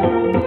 तानसेन जी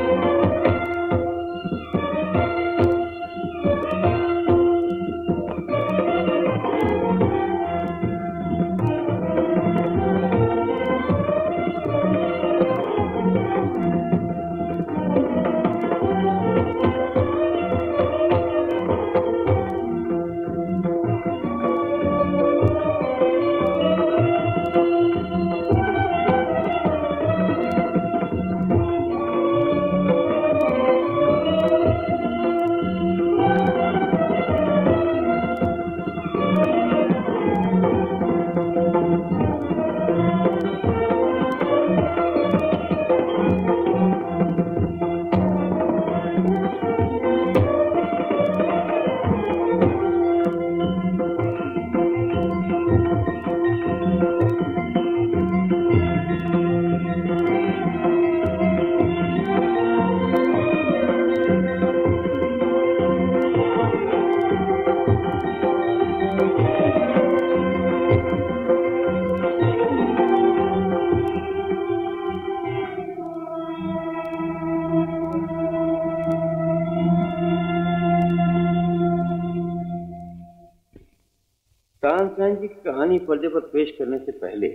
पेश करने से पहले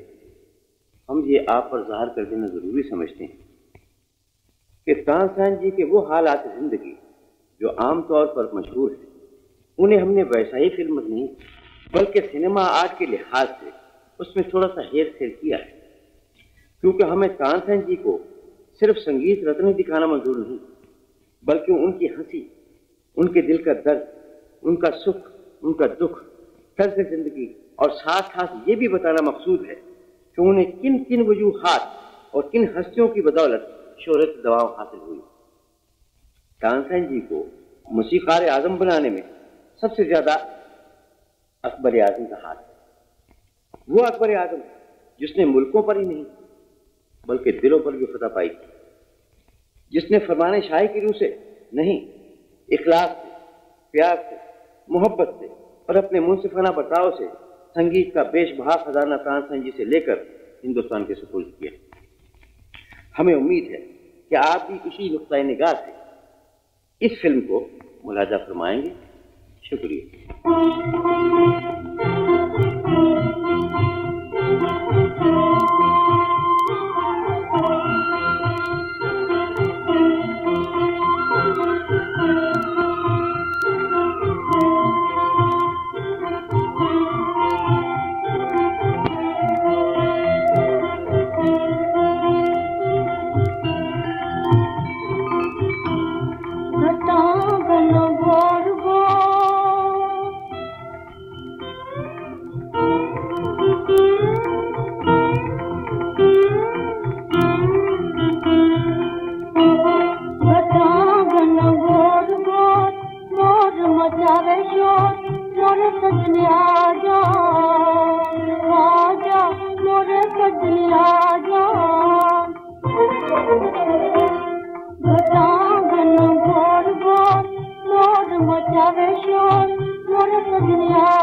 हम ये आप पर ज़ाहिर कर देना ज़रूरी समझते हैं कि तानसेन जी के वो हालात ज़िंदगी जो आमतौर पर मशहूर है, उन्हें हमने वैसा ही फ़िल्म नहीं, बल्कि सिनेमा आर्ट के लिहाज से उसमें थोड़ा सा हेर फेर किया है। क्योंकि हमें तानसेन जी को सिर्फ़ संगीत रत्न ही दिखाना मंजूर नहीं, बल्कि उनकी हँसी, उनके दिल का दर्द, उनका सुख, उनका दुख तर्ज ज़िंदगी और साथ साथ ये भी बताना मकसूद है कि उन्हें किन किन वजूहत और किन हस्तियों की बदौलत शोहरत दवाओं हासिल हुई। तानसेन जी को मसीकार आज़म बनाने में सबसे ज़्यादा अकबर आज़म का हाथ वो अकबर आज़म जिसने मुल्कों पर ही नहीं, बल्कि दिलों पर भी फतह पाई। जिसने फरमाने शाही की रूह से नहीं, इखलास से, प्यार से, मोहब्बत से और अपने मुंसिफाना बर्ताव से संगीत का बेशबहा खजाना तानसेन जी से लेकर हिंदुस्तान के सुपुर्द किया। हमें उम्मीद है कि आप भी इसी नुकसान निगाह से इस फ़िल्म को मुलाजा फरमाएँगे। शुक्रिया। कब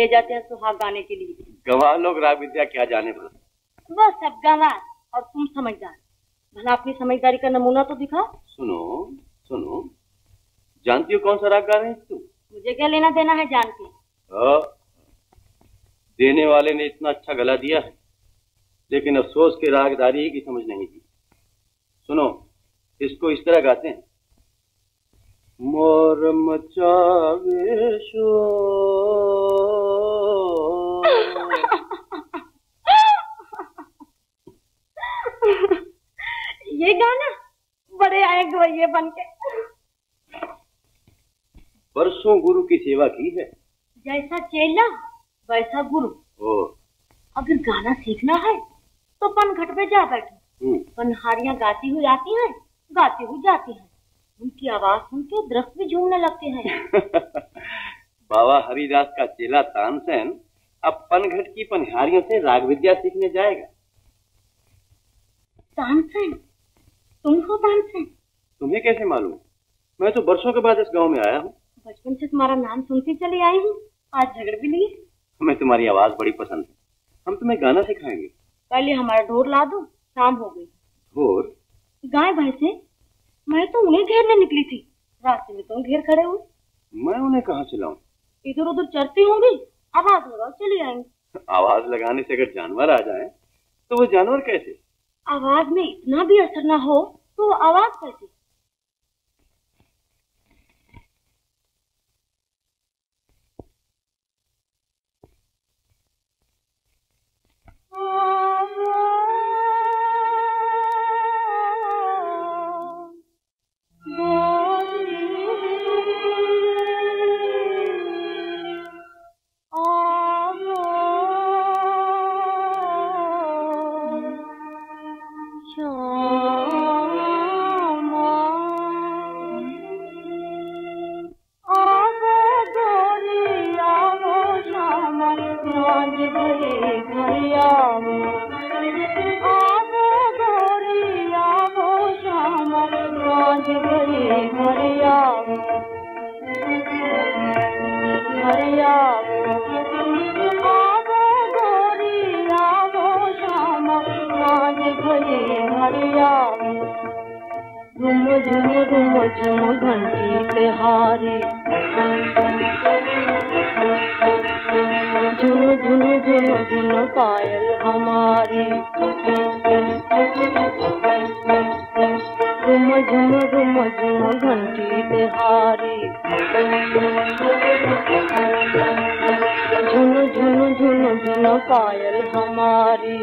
ले जाते हैं सुहाग गाने के लिए। गवाह लोग राग विद्या क्या जाने भला वो सब गंवार और तुम समझदार। भला अपनी समझदारी का नमूना तो दिखा सुनो सुनो। जानती हो कौन सा राग गा रही तुम? मुझे क्या लेना देना है जान के? हाँ, देने वाले ने इतना अच्छा गला दिया है लेकिन अफसोस के रागदारी की समझ नहीं दी सुनो इसको इस तरह गाते हैं। मोर मचावे ये गाना बड़े आए गवैये बन के। गुरु की सेवा की है। जैसा चेला वैसा गुरु। ओ। अगर गाना सीखना है तो पनघट पे जा बैठो। हम्म, पनहारियाँ गाती हुई आती हैं गाती हुई जाती हैं। उनकी आवाज़ सुन के दरख्त भी झूमने लगते हैं। बाबा हरिदास का चेला तानसेन अब पनघट की पनहारियों से राग विद्या सीखने जाएगा। तानसेन तुम हो तानसेन। तुम्हें कैसे मालूम? मैं तो बरसों के बाद इस गाँव में आया हूँ। बचपन से तुम्हारा नाम सुनती चली आई हूँ। आज झगड़ भी लिए हमें तुम्हारी आवाज़ बड़ी पसंद है। हम तुम्हें गाना सिखाएँगे। पहले हमारा ढोर ला दो शाम हो गई। और गाय भैंसे मैं तो उन्हें घेरने निकली थी रास्ते में तुम घेर खड़े हो मैं उन्हें कहाँ चलाऊं इधर उधर चरती होंगी आवाज़ लगाओ चली आएँगी आवाज़ लगाने से अगर जानवर आ जाए तो वो जानवर कैसे आवाज़ में इतना भी असर ना हो तो वो आवाज़ कैसी झुम झुम झुम घंटी पे हारे झुम झुम झुम पायल हमारी झुम झुम झुम झुम घंटी पे हारे झुन झुन झुन झुन पायल हमारी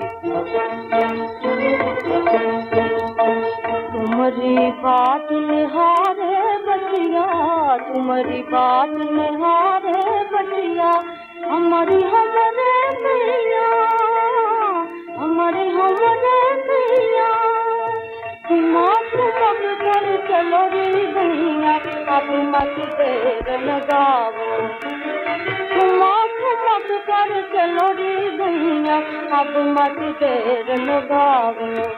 तुम्हारी बात निहारे बचिया, तुम्हारी बात निहारे बचिया, हमारी हमरे मैया, हमारे हमरे मैया। तुमाक मग कर, चलो रे भैया अब मत देर लगाओ। तुमाक मग कर, चलो रे भैया अब मत देर लगाओ।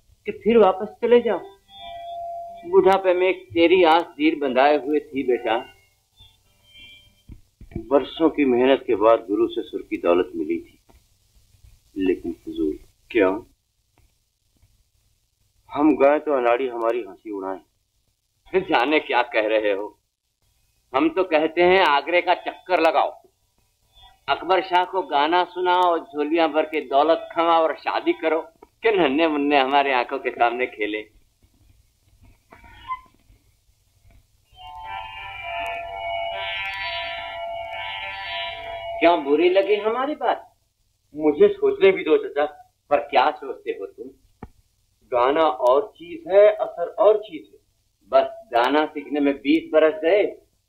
कि फिर वापस चले जाओ। बुढ़ापे में तेरी आस दीर बंधाए हुए थी बेटा। वर्षों की मेहनत के बाद गुरु से सुर की दौलत मिली थी। लेकिन फजूल क्यों? हम गए तो अनाड़ी हमारी हँसी उड़ाए जाने क्या कह रहे हो? हम तो कहते हैं आगरे का चक्कर लगाओ। अकबर शाह को गाना सुनाओ, झोलियाँ भर के दौलत खमाओ और शादी करो। कि नन्हे मुन्ने हमारे आँखों के सामने खेले। क्यों बुरी लगी हमारी बात? मुझे सोचने भी दो चाचा, पर क्या सोचते हो तुम? गाना और चीज़ है, असर और चीज़ है। बस गाना सीखने में बीस बरस गए,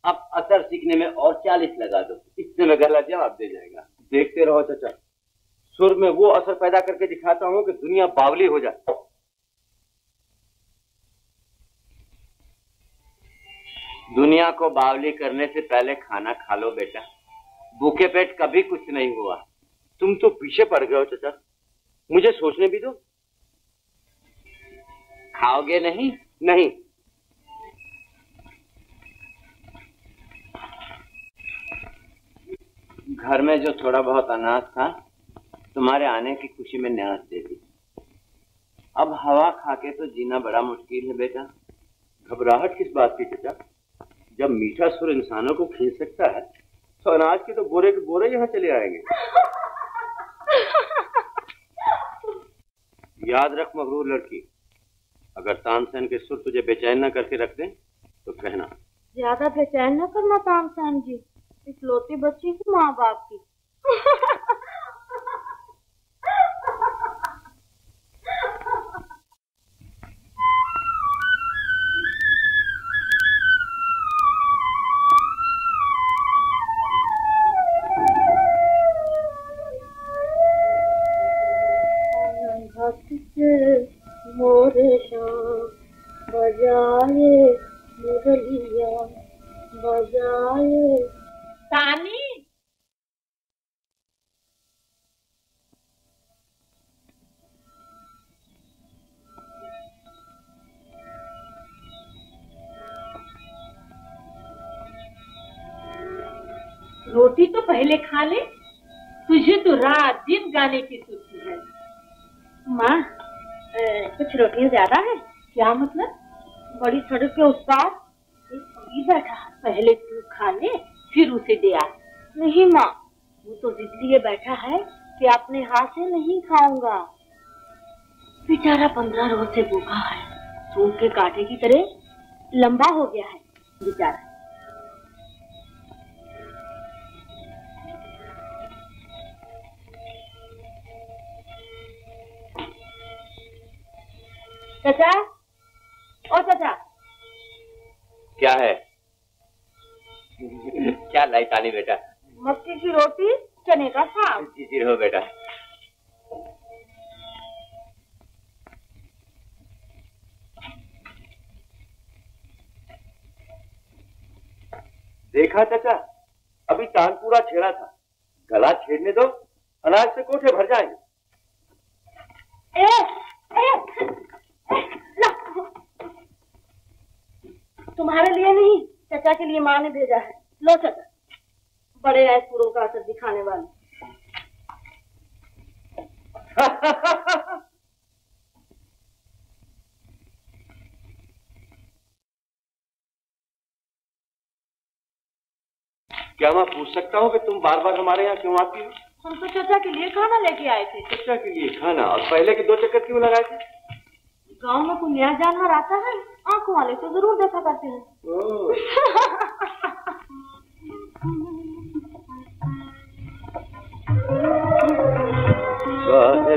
अब असर सीखने में और चालीस लगा दो। इससे में गला जवाब दे जाएगा। देखते रहो चाचा। सुर में वो असर पैदा करके दिखाता हूँ कि दुनिया बावली हो जाए दुनिया को बावली करने से पहले खाना खा लो बेटा। भूखे पेट कभी कुछ नहीं हुआ। तुम तो पीछे पड़ गए हो, चाचा। मुझे सोचने भी दो। खाओगे नहीं? नहीं। घर में जो थोड़ा बहुत अनाज था तुम्हारे आने की खुशी में न्यास दे दी। अब हवा खाके तो जीना बड़ा मुश्किल है बेटा। घबराहट किस बात की चाचा? जब मीठा सुर इंसानों को खींच सकता है तो अनाज के तो बोरे के बोरे यहाँ चले आएँगे। याद रख मगरूर लड़की, अगर तानसेन के सुर तुझे बेचैन न करके रख दे तो कहना। ज़्यादा बेचैन न करना तानसेन जी, इकलौती बच्ची की माँ बाप की। रात दिन की सूची है। माँ कुछ रोटियाँ ज़्यादा है? क्या मतलब? बड़ी सड़क के उस पार एक बैठा पहले तू खा ले फिर उसे दे आ। नहीं माँ, वो तो जिद लिए बैठा है कि अपने हाथ से नहीं खाऊँगा। बेचारा पंद्रह रोज से भूखा है। सून के कांटे की तरह लंबा हो गया है, बेचारा। चाचा? ओ चाचा। क्या है? क्या लाई तानी बेटा? मक्की की रोटी चने का साग। जी जी रहो बेटा। देखा चाचा अभी तान पूरा छेड़ा था। गला छेड़ने दो अनाज से कोठे भर जाएँगे। ए, ए। तुम्हारे लिए नहीं चाचा के लिए माँ ने भेजा है। लो चाचा बड़े रायपुरों का असर दिखाने वाले। क्या मैं पूछ सकता हूँ कि तुम बार बार हमारे यहाँ क्यों आती हो? हम तो चाचा के लिए खाना लेके आए थे। चर्चा के लिए खाना? और पहले के दो चक्कर क्यों लगाए थे? गाँव में कोई नया जानवर आता है आँखों वाले तो ज़रूर देखा करते हैं। काहे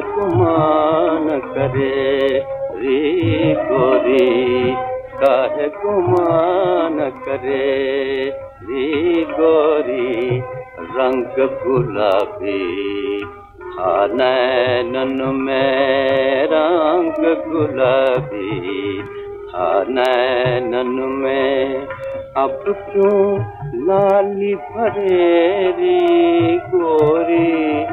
करे री गोरी काहे गुमान करे री गोरी रंग गुलाबी नैनन में रंग गुलाबी हाँ नैनन में। अब क्यों लाली भरे रे गोरी?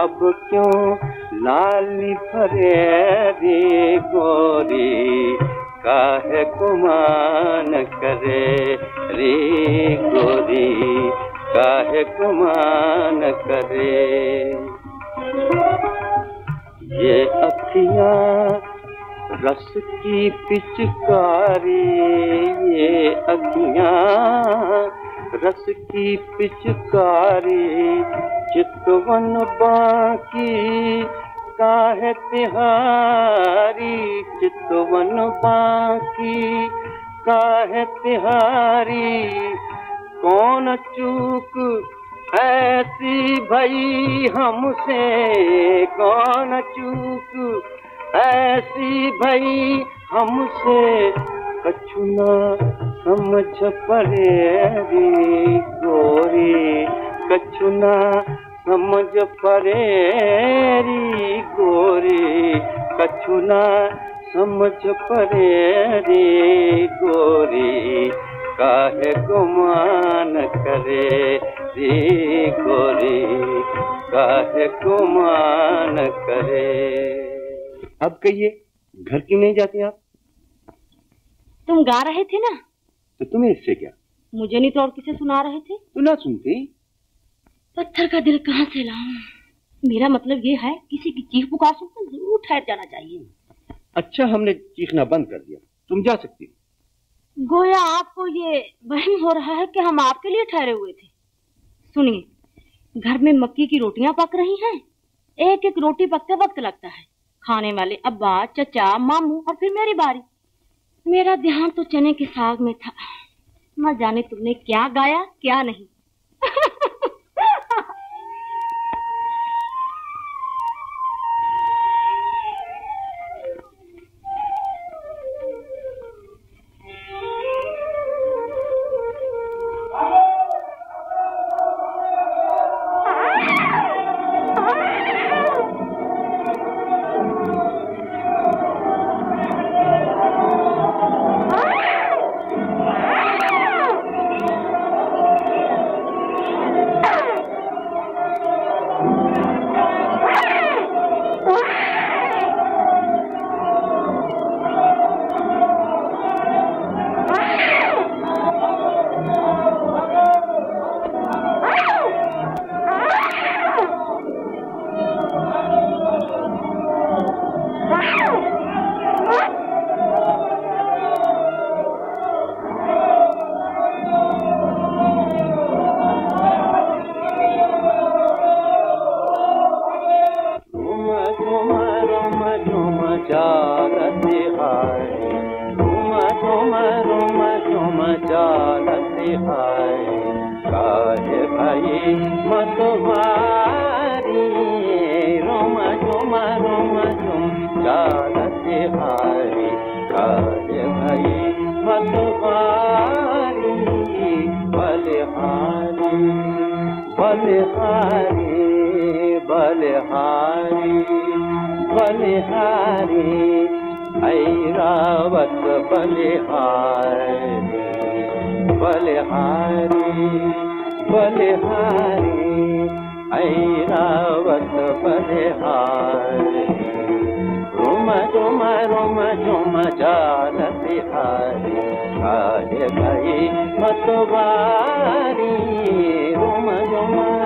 अब क्यों लाली भरे रे गोरी? काहे कुमान करे रे गोरी? काहे कुमान करे? ये अखियाँ रस की पिचकारी, ये अखियाँ रस की पिचकारी, चितवन बाकी, काहे तिहारी, चितवन बाकी, काहे तिहारी, कौन चूक ऐसी भई हमसे कौन चूक? ऐसी भई हमसे कछुना समझ पड़े गोरी। कछुना समझ पड़े गोरी। कछुना समझ पड़े गोरी। काहे गुमान करे रे गोरी। काहे गुमान करे। अब कहिए घर क्यों नहीं जाते आप? तुम गा रहे थे ना? तो तुम्हें इससे क्या? मुझे नहीं तो और किसे सुना रहे थे? तो ना सुनती। पत्थर का दिल कहाँ से लाऊं? मेरा मतलब ये है किसी की चीख पुकार सुनकर ज़रूर ठहर जाना चाहिए। अच्छा हमने चीखना बंद कर दिया। तुम जा सकती हो। गोया आपको ये वहम हो रहा है कि हम आपके लिए ठहरे हुए थे। सुनिए, घर में मक्की की रोटियाँ पक रही हैं। एक एक रोटी पकते वक्त लगता है। खाने वाले अब्बा, चचा, मामू और फिर मेरी बारी। मेरा ध्यान तो चने के साग में था। न जाने तुमने क्या गाया, क्या नहीं। भल भई मधुमारी रोम रोम लालतारी कल भई मधुमारी बलिहारी बलिहारी बलिहारी बलिहारी ऐरावत बलिहारी बलिहारी बलिहारी हारीावत बलिहारी। रूम रुम रूम जुमान बिहारी आर भई मतवारी। रुम जुम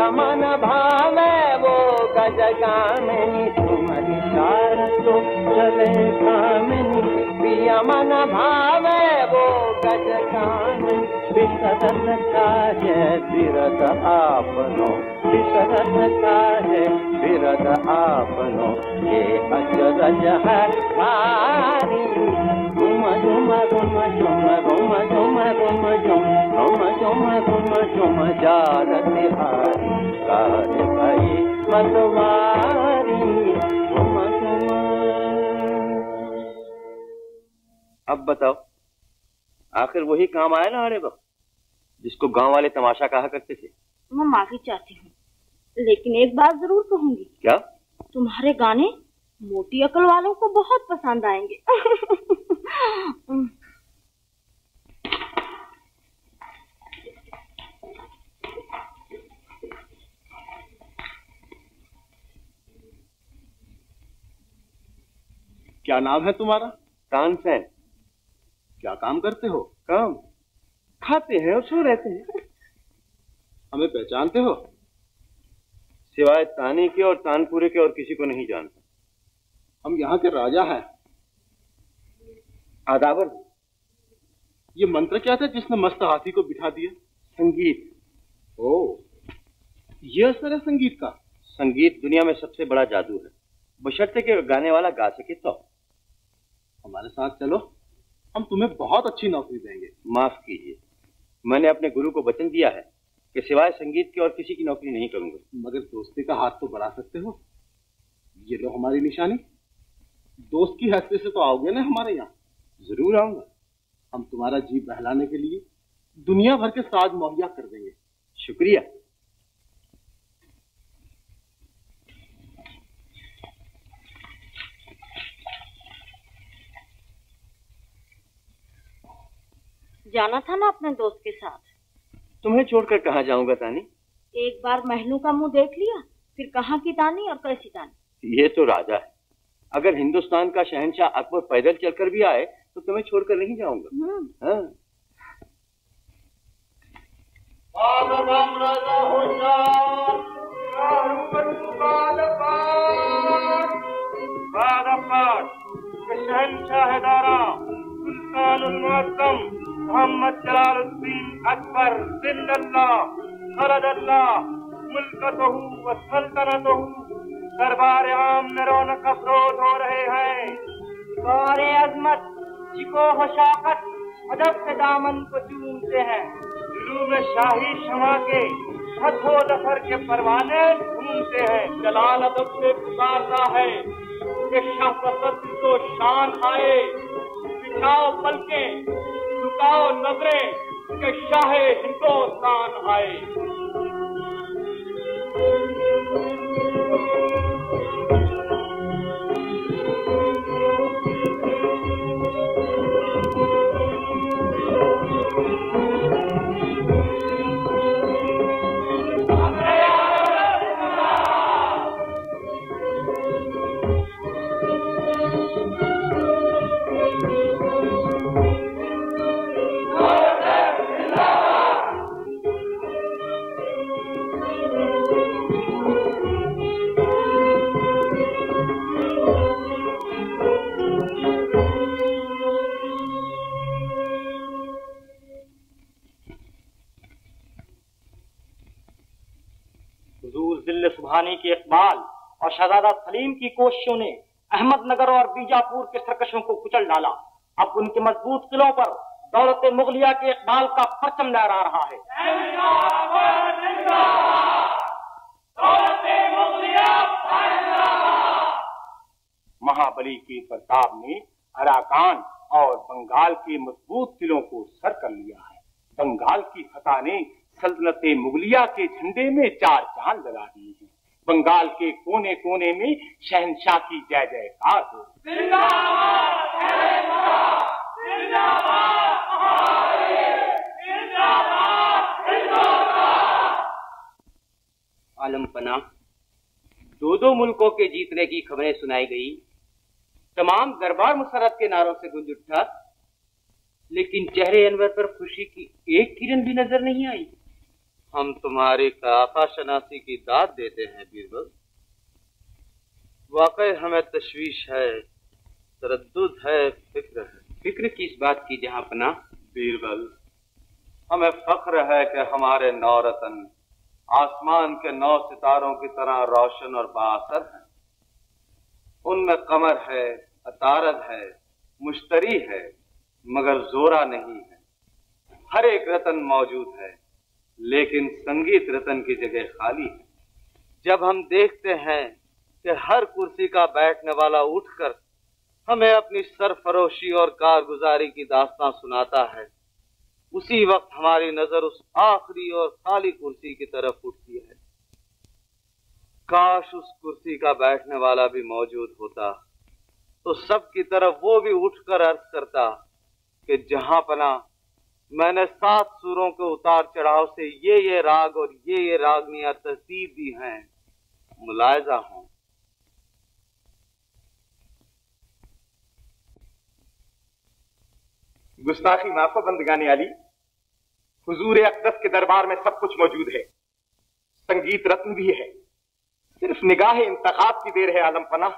मेरा मन भावे वो गज तुम्हारी चार तो चले कामिनी वो गज विशरण काज विरत आपनो? विशरण काज विरत आपनो? ये अचरज है भारी अब बताओ आखिर वही काम आया ना अरे वक्त जिसको गाँव वाले तमाशा कहा करते थे? मैं माफ़ी चाहती हूँ लेकिन एक बात ज़रूर कहूँगी। क्या? तुम्हारे गाने मोटी अकल वालों को बहुत पसंद आएँगे। क्या नाम है तुम्हारा? तानसेन क्या काम करते हो? काम? खाते हैं और सो रहते हैं। हमें पहचानते हो? सिवाय ताने के और तानपुरे के और किसी को नहीं जानता। हम यहाँ के राजा हैं। आदाबर ये मंत्र क्या था जिसने मस्त हाथी को बिठा दिया? संगीत। ओ ये असर है संगीत का। संगीत दुनिया में सबसे बड़ा जादू है। बशर्ते के गाने वाला गा सके तो। हमारे साथ चलो। हम तुम्हें बहुत अच्छी नौकरी देंगे। माफ़ कीजिए। मैंने अपने गुरु को वचन दिया है कि सिवाय संगीत के और किसी की नौकरी नहीं करूँगा। मगर दोस्ती का हाथ तो बढ़ा सकते हो। ये लो हमारी निशानी। दोस्त की हैसियत से तो आओगे ना हमारे यहाँ? ज़रूर आऊँगा। हम तुम्हारा जी बहलाने के लिए दुनिया भर के साज मुहैया कर देंगे। शुक्रिया। जाना था ना अपने दोस्त के साथ? तुम्हें छोड़कर कहाँ जाऊँगा तानी? एक बार महलों का मुँह देख लिया फिर कहाँ की तानी और कैसी तानी? ये तो राजा है। अगर हिंदुस्तान का शहनशाह अकबर पैदल चलकर भी आए तो तुम्हें छोड़कर नहीं जाऊँगा। हम्म, हाँ। सुल्तानुल मोहम्मद जलालुद्दीन अकबर जिंदल्लाह खलदल्लाह मुल्कतहू व सल्तनतहू। दरबार आम में रौनक अफरोज हो रहे हैं। सारे अजमत, जिको हशाकत, अदब से दामन को चूमते हैं। जुलूम शाही शमा के हथो दफर के परवाने घूमते हैं। जलाल अदब से पुकारता है कि शाह को शान आए। बिछाओ पलके, झुकाओ नज़रें कि शाह हिंदुस्तान आए। शहजादा सलीम की कोशिशों ने अहमदनगर और बीजापुर के सरकशों को कुचल डाला। अब उनके मज़बूत किलों पर दौलत मुगलिया के इकबाल का परचम लहरा रहा है। महाबली के प्रताप ने अराकान और बंगाल के मज़बूत किलों को सर कर लिया है। बंगाल की फतह ने सल्तनत मुगलिया के झंडे में चार चाँद लगा दिए बंगाल के कोने कोने में शहनशाह की जय जयकार हो। आलम पना दो दो मुल्कों के जीतने की खबरें सुनाई गई। तमाम दरबार मुसरत के नारों से गुंज उठा, लेकिन चेहरे अनवर पर खुशी की एक किरण भी नज़र नहीं आई। हम तुम्हारी काफा शनासी की दाद देते हैं बीरबल। वाकई हमें तशवीश है तरद्दुद है फ़िक्र है। फ़िक्र किस बात की जहाँ पना बीरबल हमें फख्र है कि हमारे नौरतन आसमान के नौ सितारों की तरह रोशन और बासर हैं। उनमें कमर है अतारद है मुश्तरी है मगर जोरा नहीं है। हर एक रतन मौजूद है। लेकिन संगीत रतन की जगह खाली है। जब हम देखते हैं कि हर कुर्सी का बैठने वाला उठकर हमें अपनी सरफरोशी और कारगुजारी की दास्तां सुनाता है, उसी वक्त हमारी नज़र उस आखिरी और खाली कुर्सी की तरफ़ उठती है। काश उस कुर्सी का बैठने वाला भी मौजूद होता तो सबकी तरफ़ वो भी उठकर अर्ज़ करता कि जहाँ पना मैंने सात सुरों के उतार चढ़ाव से ये ये राग और ये ये रागनियाँ तरतीब दी हैं। मुलायजा हूँ। गुस्ताखी माफो बंदगाने वाली हुजूर अकदस के दरबार में सब कुछ मौजूद है। संगीत रत्न भी है। सिर्फ़ निगाह इंतखाब की देर है आलम पना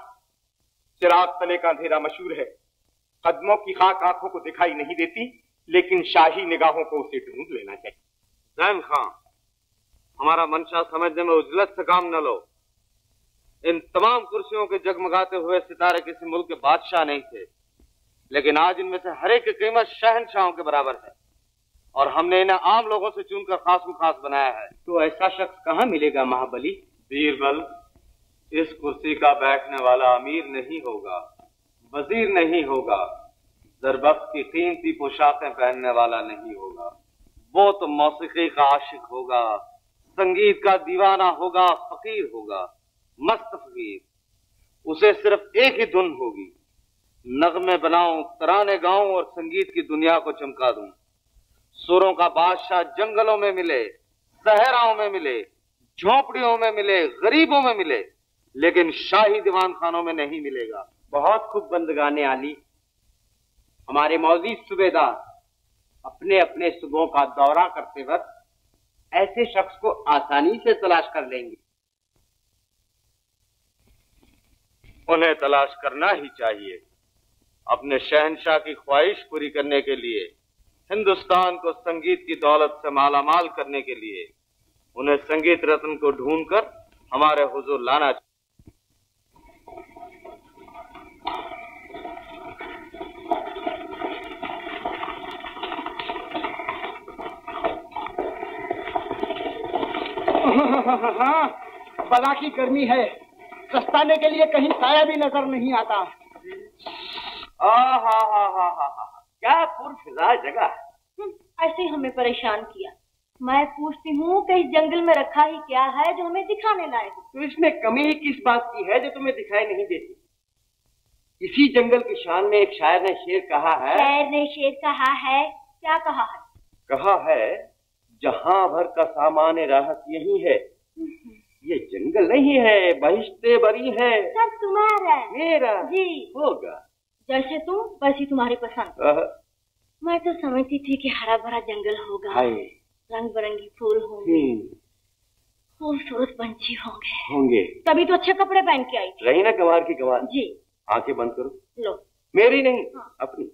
चिराग तले का अंधेरा मशहूर है। कदमों की खाक आँखों को दिखाई नहीं देती। लेकिन शाही निगाहों को उसे ढूंढ लेना चाहिए। जैन खान हमारा मंशा समझने में उजलत से काम न लो। इन तमाम कुर्सियों के जगमगाते हुए सितारे किसी मुल्क के बादशाह नहीं थे। लेकिन आज इनमें से हर एक की कीमत शहनशाहों के बराबर है। और हमने इन्हें आम लोगों से चुनकर खास खास बनाया है। तो ऐसा शख्स कहाँ मिलेगा महाबली? बीरबल इस कुर्सी का बैठने वाला अमीर नहीं होगा वज़ीर नहीं होगा। दरबख्त की कीमती पोशाकें पहनने वाला नहीं होगा। वो तो मौसीकी का आशिक होगा, संगीत का दीवाना होगा, फकीर होगा, मस्त फकीर। उसे सिर्फ़ एक ही धुन होगी। नगमे बनाऊँ, तराने गाऊं और संगीत की दुनिया को चमका दूँ। सुरों का बादशाह जंगलों में मिले, सहराओं में मिले, झोपड़ियों में मिले, गरीबों में मिले, लेकिन शाही दीवान खानों में नहीं मिलेगा। बहुत खूब बंदगाने आली। हमारे मौजूद सूबेदार अपने अपने सुबहों का दौरा करते वक्त ऐसे शख्स को आसानी से तलाश कर लेंगे। उन्हें तलाश करना ही चाहिए। अपने शहनशाह की ख्वाहिश पूरी करने के लिए, हिंदुस्तान को संगीत की दौलत से मालामाल करने के लिए, उन्हें संगीत रत्न को ढूंढकर हमारे हुजूर लाना चाहिए। बला की गर्मी है। सस्ताने के लिए कहीं साया भी नज़र नहीं आता। क्या पुरफिजा जगह हम्म, ऐसे हमें परेशान किया। मैं पूछती हूँ कि इस जंगल में रखा ही क्या है जो हमें दिखाने लायक तो इसमें कमी ही किस बात की है जो तुम्हें दिखाई नहीं देती? इसी जंगल की शान में एक शायर ने शेर कहा है। शायर ने शेर कहा है। क्या कहा है? कहा है जहाँ भर का सामान राहत यही है ये जंगल नहीं है बहिश्ते बरी है। सब तुम्हारा मेरा? जी। होगा। जैसे तुम वैसी तुम्हारी पसंद। मैं तो समझती थी कि हरा भरा जंगल होगा। रंग बिरंगी फूल होंगे। हम्म, खूबसूरत पंछी होंगे। होंगे। तभी तो अच्छे कपड़े पहन के आई थी। रही ना गवार की गवार। जी। आँखें बंद करो। लो। मेरी नहीं हाँ। अपनी।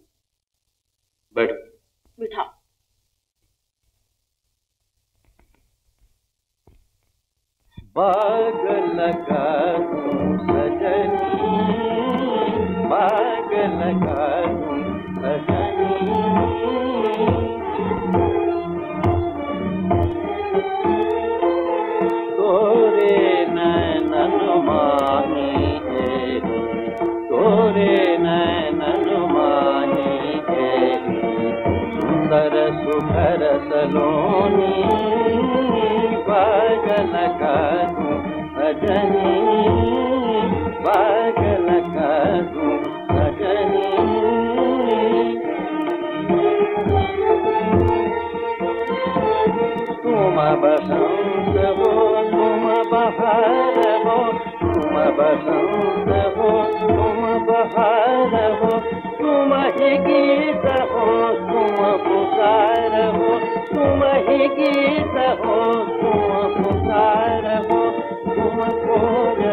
बैठो। बिठाओ। बाग लगा दूँ सजनी। बाग लगा दूँ सजनी। सुंदर सलोनी। बाग लगा लगा तुम बसंत हो, तुम बहार हो, तुम बसंत हो, तुम बहार तुम गीत हो, तुम पुकार हो, तुम ही गीत हो, तुम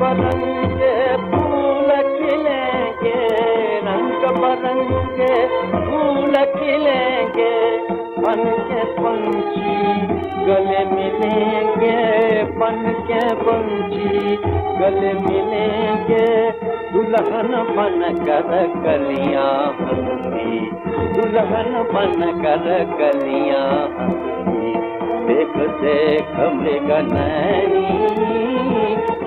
बरंगे फूल खिलेंगे, रंग बरंगे फूल खिलेंगे। बन के पंछी गले मिलेंगे, बन के पंछी गले मिलेंगे। दुल्हन बन कर कलियाँ हँसी दुल्हन बन कर कलियाँ हँसी देख देख, मृग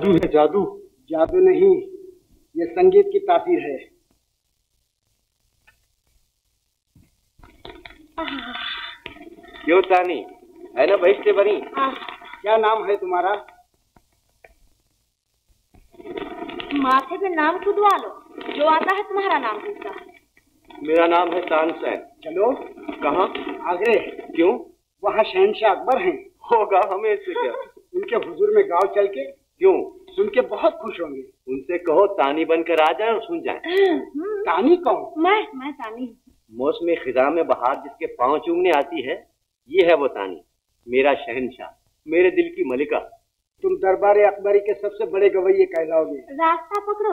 जादू है जादू जादू नहीं ये संगीत की तासीर है। क्यों तानी है ना बहिष्ठ बनी? क्या नाम है तुम्हारा? माथे पे नाम खुदवा लो। जो आता है तुम्हारा नाम पूछता है। मेरा नाम है तानसेन चलो। कहाँ? आगरे। क्यों? वहाँ शहनशाह अकबर हैं। होगा हमें इससे क्या? उनके हुजूर में गाँव चल के क्यों? सुन के बहुत खुश होंगे। उनसे कहो तानी बनकर आ जाए और सुन जाए। तानी कौन? मैं मैं तानी। मौसमी खिजा में बहार जिसके पाँव चूमने आती है ये है वो तानी। मेरा शहनशाह मेरे दिल की मलिका। तुम दरबार अकबरी के सबसे बड़े गवैये कहलाओगे। रास्ता पकड़ो।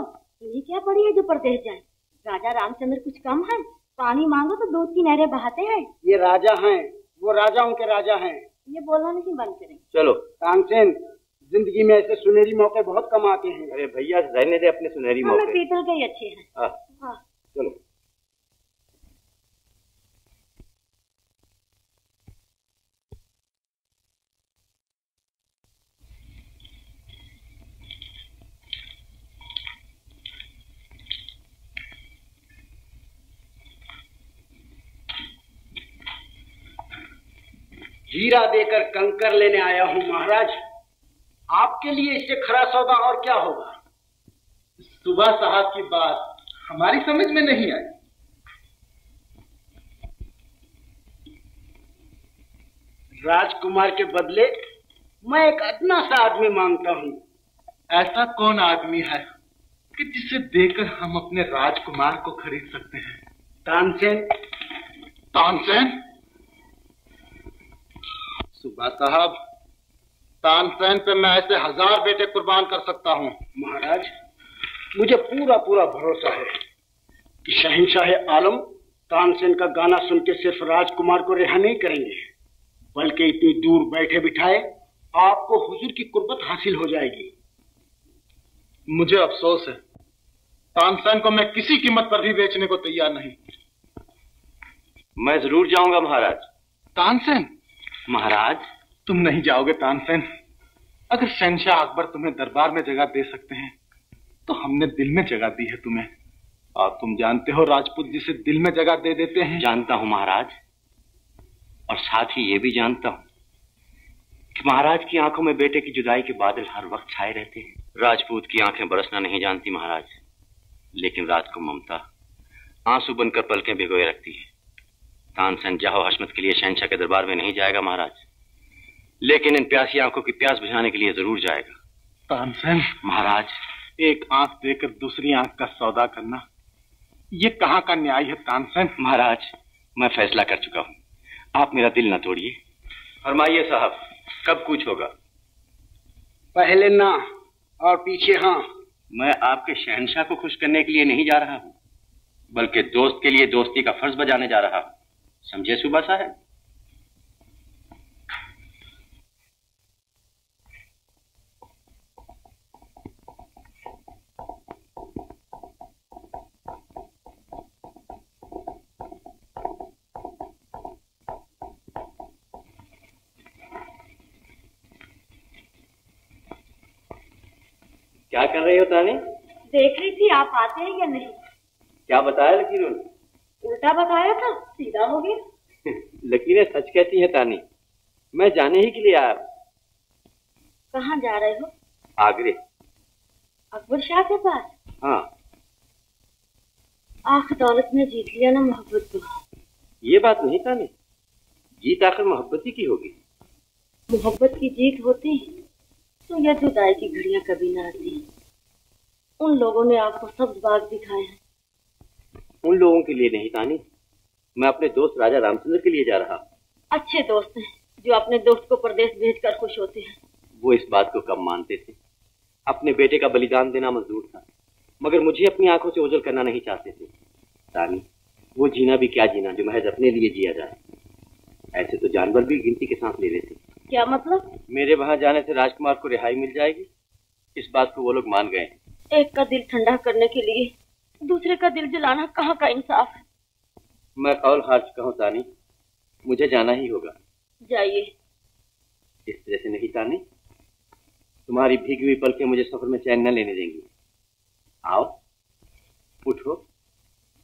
ये क्या पड़ी है जो परदेश जाए? राजा रामचंद्र कुछ कम है। पानी मांगो तो दूध की नहरें बहाते हैं। ये राजा हैं। वो राजाओं के राजा हैं। ये बोलना नहीं बंद करें। चलो। तानसेन ज़िंदगी में ऐसे सुनहरी मौके बहुत कम आते हैं। अरे भैया रहने दे अपने सुनहरी हमें मौके। पीतल के ही अच्छे हैं। हाँ, हाँ। चलो। हीरा देकर कंकर लेने आया हूँ महाराज। आपके लिए इससे खरा सौदा और क्या होगा? सुबह साहब की बात हमारी समझ में नहीं आई। राजकुमार के बदले मैं एक अदना सा आदमी माँगता हूँ। ऐसा कौन आदमी है कि जिसे देकर हम अपने राजकुमार को खरीद सकते हैं? तानसेन। तानसेन? सुबह साहब तानसेन पे मैं ऐसे हज़ार बेटे कुर्बान कर सकता हूँ। महाराज मुझे पूरा पूरा भरोसा है कि शहनशाह आलम तानसेन का गाना सुन के सिर्फ़ राजकुमार को रिहा नहीं करेंगे बल्कि इतनी दूर बैठे बिठाए आपको हुजूर की कुर्बत हासिल हो जाएगी। मुझे अफसोस है। तानसेन को मैं किसी कीमत पर भी बेचने को तैयार नहीं। मैं ज़रूर जाऊँगा महाराज। तानसेन महाराज? तुम नहीं जाओगे तानसेन अगर शहनशाह अकबर तुम्हें दरबार में जगह दे सकते हैं तो हमने दिल में जगह दी है तुम्हें। और तुम जानते हो राजपूत जिसे दिल में जगह दे देते हैं? जानता हूँ महाराज, और साथ ही ये भी जानता हूँ कि महाराज की आँखों में बेटे की जुदाई के बादल हर वक्त छाए रहते हैं। राजपूत की आँखें बरसना नहीं जानती महाराज, लेकिन रात को ममता आँसू बनकर पलकें भिगोए रखती है। तानसेन जाहो हशमत के लिए शहनशाह के दरबार में नहीं जाएगा महाराज। लेकिन इन प्यासी आँखों की प्यास बुझाने के लिए ज़रूर जाएगा। तानसेन महाराज। एक आँख देकर दूसरी आँख का सौदा करना ये कहाँ का न्याय है तानसेन महाराज मैं फैसला कर चुका हूँ। आप मेरा दिल न तोड़िए। फरमाइए साहब कब कुछ होगा? पहले ना और पीछे हाँ। मैं आपके शहनशाह को खुश करने के लिए नहीं जा रहा हूँ बल्कि दोस्त के लिए दोस्ती का फ़र्ज़ बजाने जा रहा हूँ। समझे सुबह साहब? क्या कर रही हो तानी? देख रही थी आप आते हैं या नहीं? क्या बताया लकीरों ने उल्टा बताया था सीधा हो गया। लकीरें सच कहती हैं तानी। मैं जाने ही के लिए आया। हूँ। कहाँ जा रहे हो? आगरे। अकबर शाह के पास? हाँ। आख दौलत ने जीत लिया ना मोहब्बत को। ये बात नहीं तानी। जीत आखिर मोहब्बत ही की होगी। मोहब्बत की जीत होती तो यह जुदाई की घड़ियाँ कभी ना आती उन लोगों ने आपको सब बाग दिखाए हैं। उन लोगों के लिए नहीं तानी। मैं अपने दोस्त राजा रामचंद्र के लिए जा रहा अच्छे दोस्त हैं जो अपने दोस्त को प्रदेश भेजकर खुश होते हैं। वो इस बात को कम मानते थे? अपने बेटे का बलिदान देना मंजूर था मगर मुझे अपनी आँखों से ओझल करना नहीं चाहते थे। तानी वो जीना भी क्या जीना जो महज अपने लिए जिया जाए? ऐसे तो जानवर भी गिनती के साथ ले लेते। क्या मतलब? मेरे वहाँ जाने से राजकुमार को रिहाई मिल जाएगी। इस बात को वो लोग मान गए एक का दिल ठंडा करने के लिए दूसरे का दिल जलाना कहाँ का इंसाफ है? मैं कौल हार चुका हूँ तानी। मुझे जाना ही होगा। जाइए। इस तरह से नहीं तानी। तुम्हारी भीगी हुई पल के मुझे सफ़र में चैन न लेने देंगी। आओ उठो।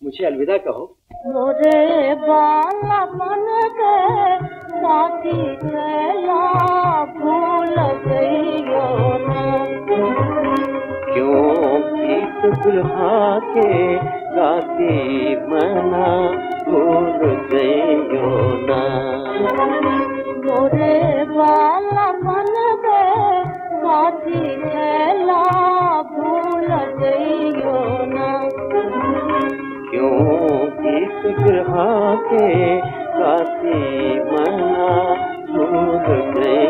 मुझे अलविदा कहो। मोरे बाला मन के साथी चला भूल गईयो क्यों गीत दुल्हा के गाती मना भूल गयो ना। मोरे बाला मन के साथी चला भूल गईयो ना। दुल्हा के काशी मना भूल गयो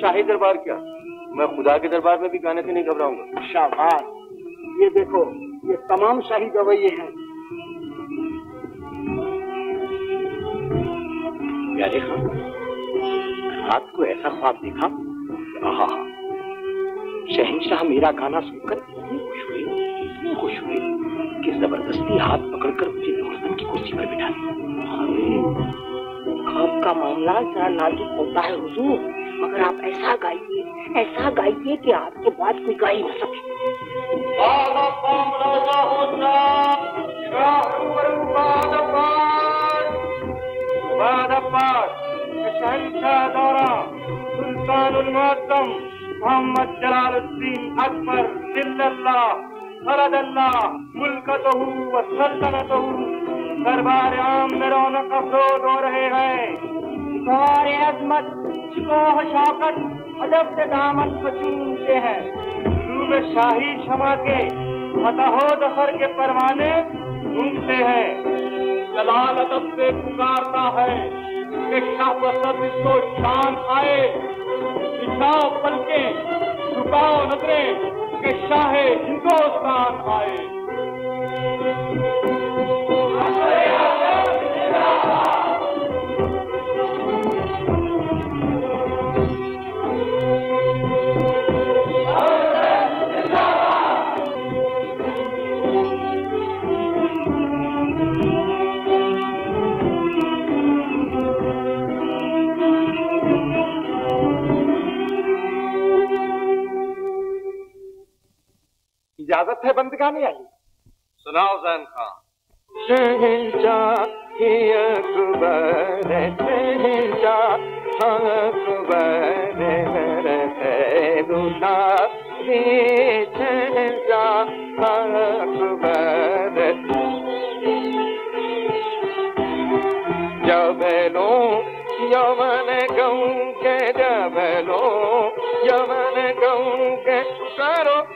शाही दरबार क्या? मैं खुदा के दरबार में भी गाने से नहीं घबराऊँगा। शाबाश। ये देखो, ये तमाम शाही गवैये हैं। खान, रात को ऐसा ख्वाब देखा? आहा शहनशाह मेरा गाना सुनकर इतनी खुश हुए इतनी खुश हुए कि ज़बरदस्ती हाथ पकड़कर मुझे नौरतन की कुर्सी पर बिठा दिया ख्वाब का मामला जरा नाजुक होता है, हुजूर। मगर आप ऐसा गाइए ऐसा गाइए कि आपके बाद कोई गा ही न सके शहनशाह दौरा मुअज्जम मोहम्मद जलालुद्दीन अकबर दिल्लल्लाह फरदल्लाह मुल्कतहू व सल्तनतहू। दरबार आम में रौनक अफरोज हो रहे हैं। शिकार अजमत शिकोह शौकत अदब से दामन को चूमते हैं। रूम शाही क्षमा के, फतहो दफर के परवाने घूमते हैं। जलाल अदब से पुकारता है कि शाह बसर इसको शान आए। बिछाओ पलके झुकाओ नज़रें कि शाह हिंदुस्तान आए। इजाज़त है बंद गाने आई? सुनाओ जैन खान। अकबर जबलो यमन गऊ के जबलो यमन गऊ के करो।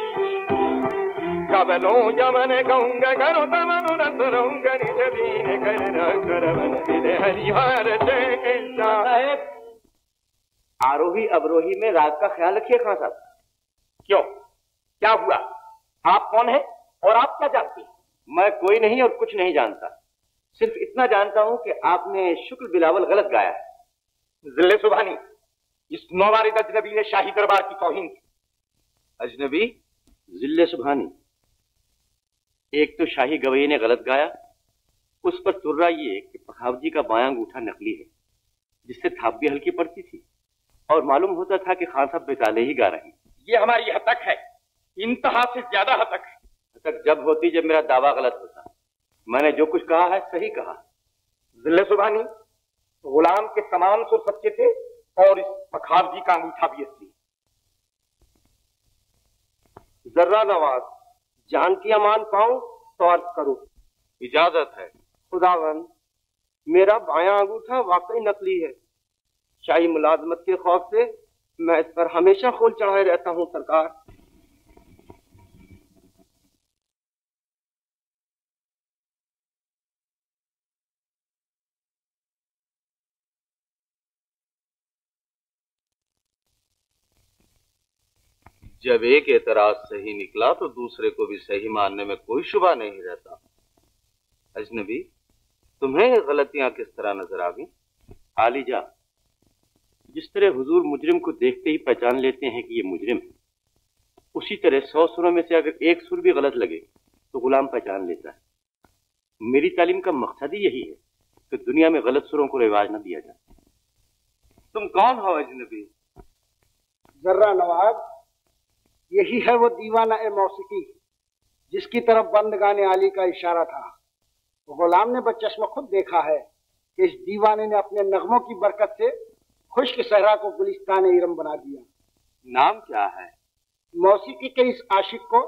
आरोही अवरोही में राग का ख्याल रखिए खान साहब। क्यों? क्या हुआ? आप कौन है और आप क्या जानती हैं? मैं कोई नहीं और कुछ नहीं जानता। सिर्फ़ इतना जानता हूँ कि आपने शुक्ल बिलावल गलत गाया है। ज़िले सुबहानी इस नौवारिद अजनबी ने शाही दरबार की तौहीन की। अजनबी ज़िले सुबहानी एक तो शाही गवैये ने गलत गाया। उस पर तुर्रा ये कि पखावजी का बायां अंगूठा नकली है जिससे थाप भी हल्की पड़ती थी। और मालूम होता था कि खान साहब बेताले ही गा रहे हैं। ये हमारी हतक है। इंतहा से ज़्यादा हतक है। हतक जब होती जब मेरा दावा गलत होता। मैंने जो कुछ कहा है सही कहा। ज़िले सुबहानी गुलाम के तमाम सुर सच्चे थे और इस पखाव जी का अंगूठा भी असली जर्रा नवाज़। जान की अमान पाऊँ तो अर्ज़ करूँ। इजाज़त है। खुदावन मेरा बाया अंगूठा वाकई नकली है। शाही मुलाजमत के खौफ से मैं इस पर हमेशा खोल चढ़ाए रहता हूँ सरकार। जब एक एतराज़ सही निकला तो दूसरे को भी सही मानने में कोई शुबा नहीं रहता। अजनबी, तुम्हें ये गलतियाँ किस तरह नज़र आ गई? आलिजा जिस तरह हुजूर मुजरिम को देखते ही पहचान लेते हैं कि ये मुजरिम है, उसी तरह सौ सुरों में से अगर एक सुर भी गलत लगे तो गुलाम पहचान लेता है। मेरी तालीम का मकसद ही यही है कि दुनिया में गलत सुरों को रिवाज न दिया जाए। तुम कौन हो अजनबी? जर्रा नवाब यही है वो दीवाना ए मौसीकी जिसकी तरफ़ बंद गाने आली का इशारा था। गुलाम ने बचश्म खुद देखा है कि इस दीवाने ने अपने नगमों की बरकत से खुश्क सहरा को गुलिस्तान इरम बना दिया। नाम क्या है? मौसीकी के इस आशिक को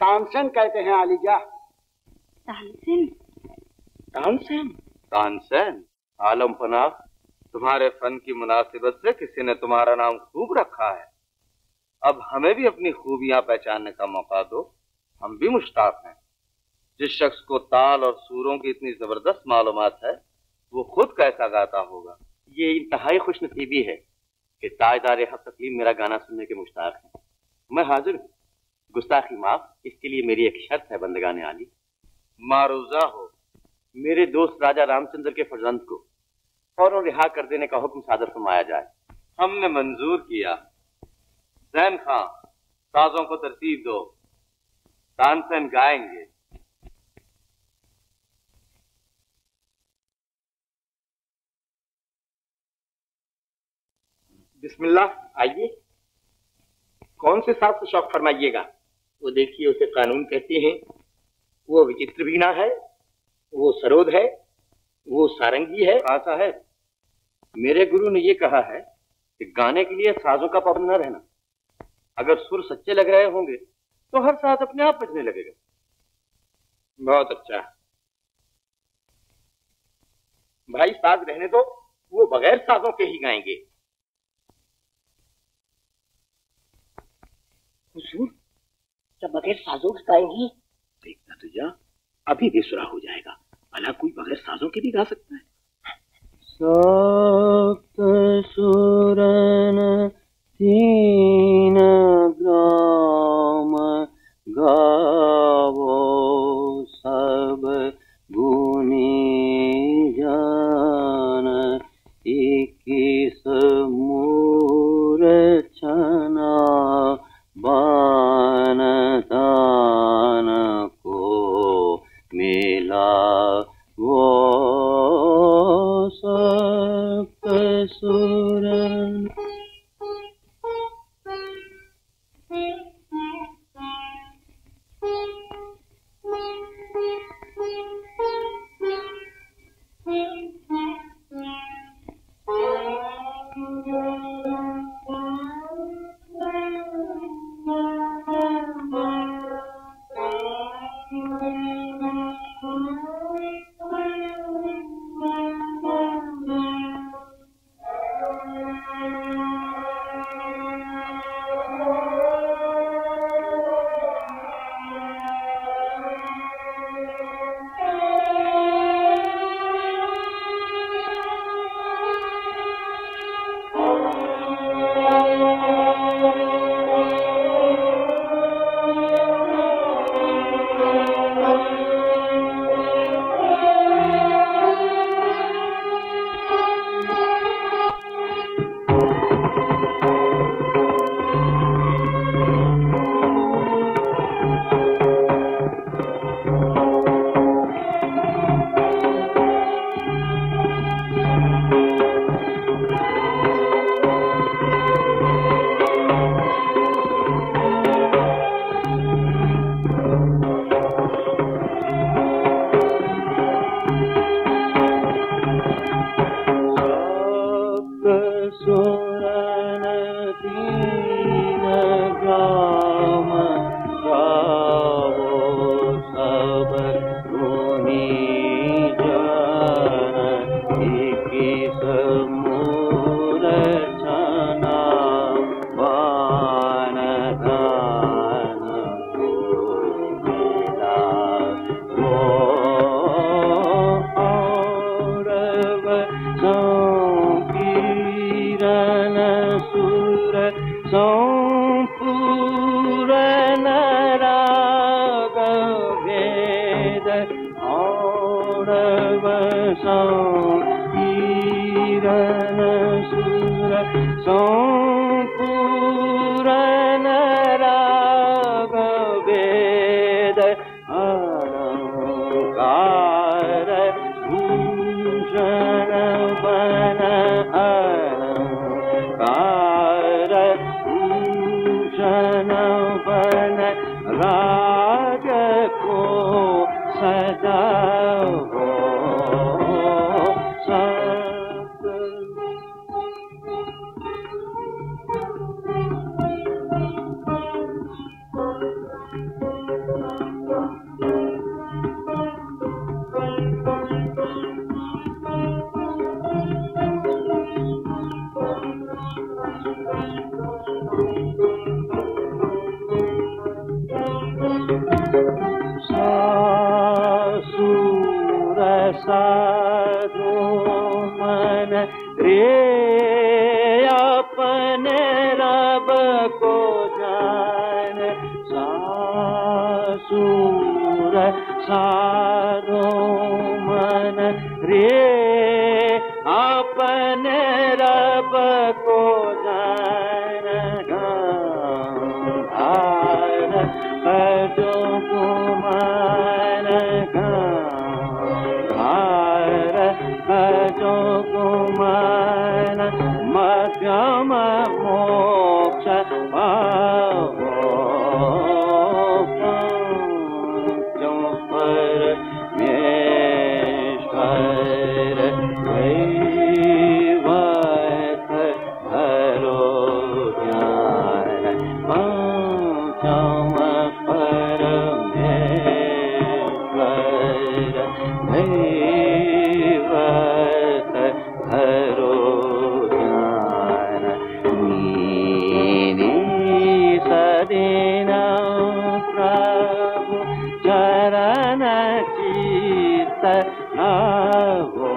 तानसेन कहते हैं आलिजा तानसेन? तानसेन? तानसेन? आलम पनाह तुम्हारे फन की मुनासिबत से किसी ने तुम्हारा नाम खूब रखा है। अब हमें भी अपनी खूबियाँ पहचानने का मौका दो। हम भी मुश्ताक हैं। जिस शख्स को ताल और सूरों की इतनी ज़बरदस्त मालूम है, वो खुद कैसा गाता होगा? ये इंतहाई खुश नसीबी है कि ताजदार हक तकलीम मेरा गाना सुनने के मुश्ताक हैं। मैं हाजिर हूँ। गुस्ताखी माफ़, इसके लिए मेरी एक शर्त है बंदगाने आली मारूजा हो, मेरे दोस्त राजा रामचंद्र के फर्जंद को, फ़ौरन रिहा कर देने का हुक्म सादर फरमाया जाए। हमने मंजूर किया। जैन खां साजों को तरतीब दो तानसेन गाएँगे। बिस्मिल्लाह आइए। कौन से साथ से शौक फरमाइएगा? वो देखिए उसे कानून कहते हैं। वो विचित्र वीणा है वो सरोद है वो सारंगी है। आशा है। मेरे गुरु ने ये कहा है कि गाने के लिए साजों का पाबंद न रहना। अगर सुर सच्चे लग रहे होंगे तो हर साज अपने आप बजने लगेगा। बहुत अच्छा। भाई साज रहने दो, वो बगैर साजों के ही गाएँगे। जब बगैर साजों के गाएँगे? देखना तो जा अभी बेसुरा हो जाएगा। भला कोई बगैर साजों के भी गा सकता है? सुरन तीन ग्राम गावो सब गुनी जान। इक्कीस मूर्छना बान दान को मिला वो सप्त सुरन चरण चित आवो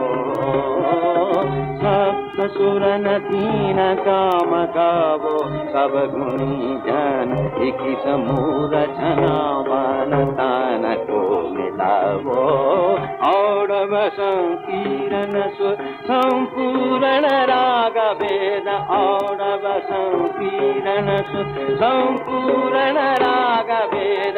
सप्त सुर तीन काम गावो सब गुणी जन एक समूर छना मन तान को मिलावो और सुर संपूर्ण राग वेद और संकीर्ण सुर संपूर्ण राग वेद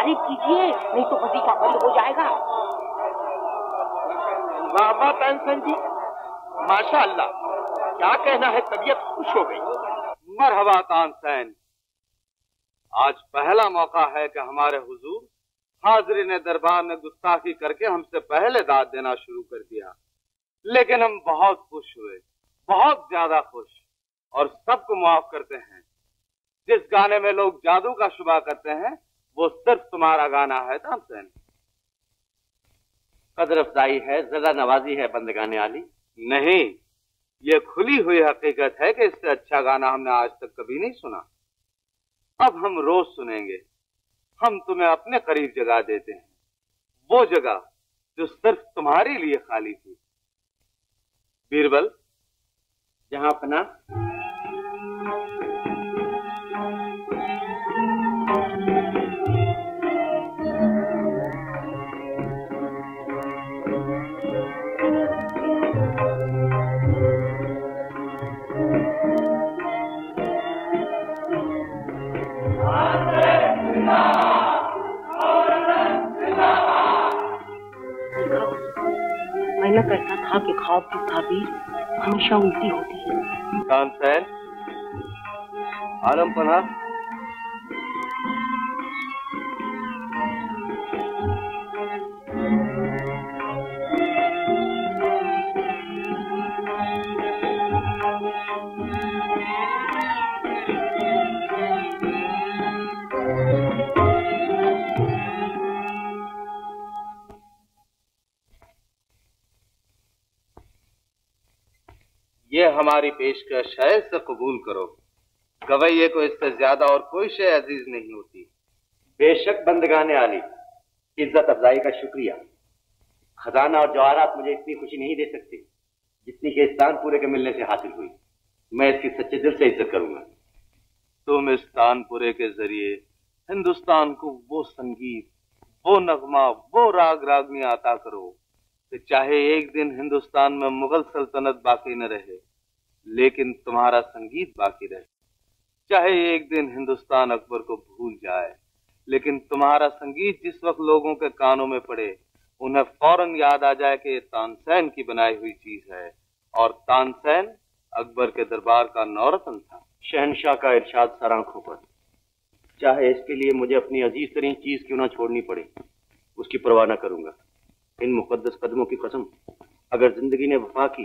तारीफ़ कीजिए नहीं तो वजीफा बंद हो जाएगा। बाबा पेंसन जी माशा अल्लाह क्या कहना है तबीयत खुश हो गई। मरहबा तानसैन आज पहला मौका है कि हमारे हुजूर ने दरबार में गुस्ताखी करके हमसे पहले दाद देना शुरू कर दिया। लेकिन हम बहुत खुश हुए बहुत ज़्यादा खुश और सबको माफ़ करते हैं। जिस गाने में लोग जादू का शुबा करते हैं वो सिर्फ़ तुम्हारा गाना है तानसेन कदर अफजाई है, जरा नवाजी है, बंदगाने आली। नहीं, ये खुली हुई हकीकत है कि इससे अच्छा गाना हमने आज तक कभी नहीं सुना। अब हम रोज सुनेंगे। हम तुम्हें अपने करीब जगह देते हैं। वो जगह जो सिर्फ़ तुम्हारे लिए खाली थी। बीरबल, जहाँ अपना मैं करता था कि ख्वाब की ताबीर हमेशा उल्टी होती है। आलम पना हमारी पेशकश है इसे कबूल करो। गवैये को इससे ज़्यादा और कोई शय अज़ीज़ नहीं होती। बेशक बंदगाने आली, इज़्ज़त अफजाई का शुक्रिया। खजाना और जवाहरात मुझे इतनी खुशी नहीं दे सकते, जितनी कि इस तानपुरे के मिलने से हासिल हुई। मैं इसकी सच्चे दिल से इज़्ज़त करूँगा। तुम इस तानपुरे के ज़रिए हिंदुस्तान को वो संगीत, वो नगमा, वो राग रागनी आता करो, कि चाहे एक दिन हिंदुस्तान में मुगल सल्तनत बाकी न रहे। लेकिन तुम्हारा संगीत बाकी रहे। चाहे एक दिन हिंदुस्तान अकबर को भूल जाए, लेकिन तुम्हारा संगीत जिस वक्त लोगों के कानों में पड़े, उन्हें फ़ौरन याद आ जाए कि ये तानसेन की बनाई हुई चीज़ है। और तानसेन अकबर के दरबार का नौरतन था। शहनशाह का इरशाद सर आँखों पर। चाहे इसके लिए मुझे अपनी अज़ीज़ तरीन चीज़ क्यों ना छोड़नी पड़े, उसकी परवाह ना करूँगा। इन मुकदस कदमों की कसम, अगर ज़िंदगी ने वफा की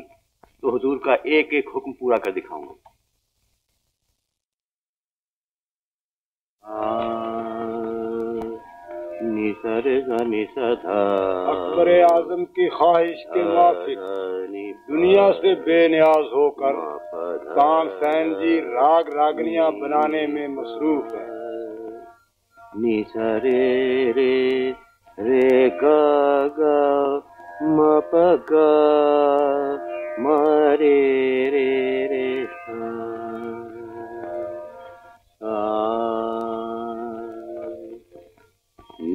तो हजूर का एक एक हुक्म पूरा कर दिखाऊँगा। निसर निसधा अकबर आज़म की ख्वाहिश के मुताबिक दुनिया से बेनियाज होकर तानसेन जी राग रागनियाँ बनाने में मसरूफ है। निसरे रे रे ग ग म प ग। मरे रे रे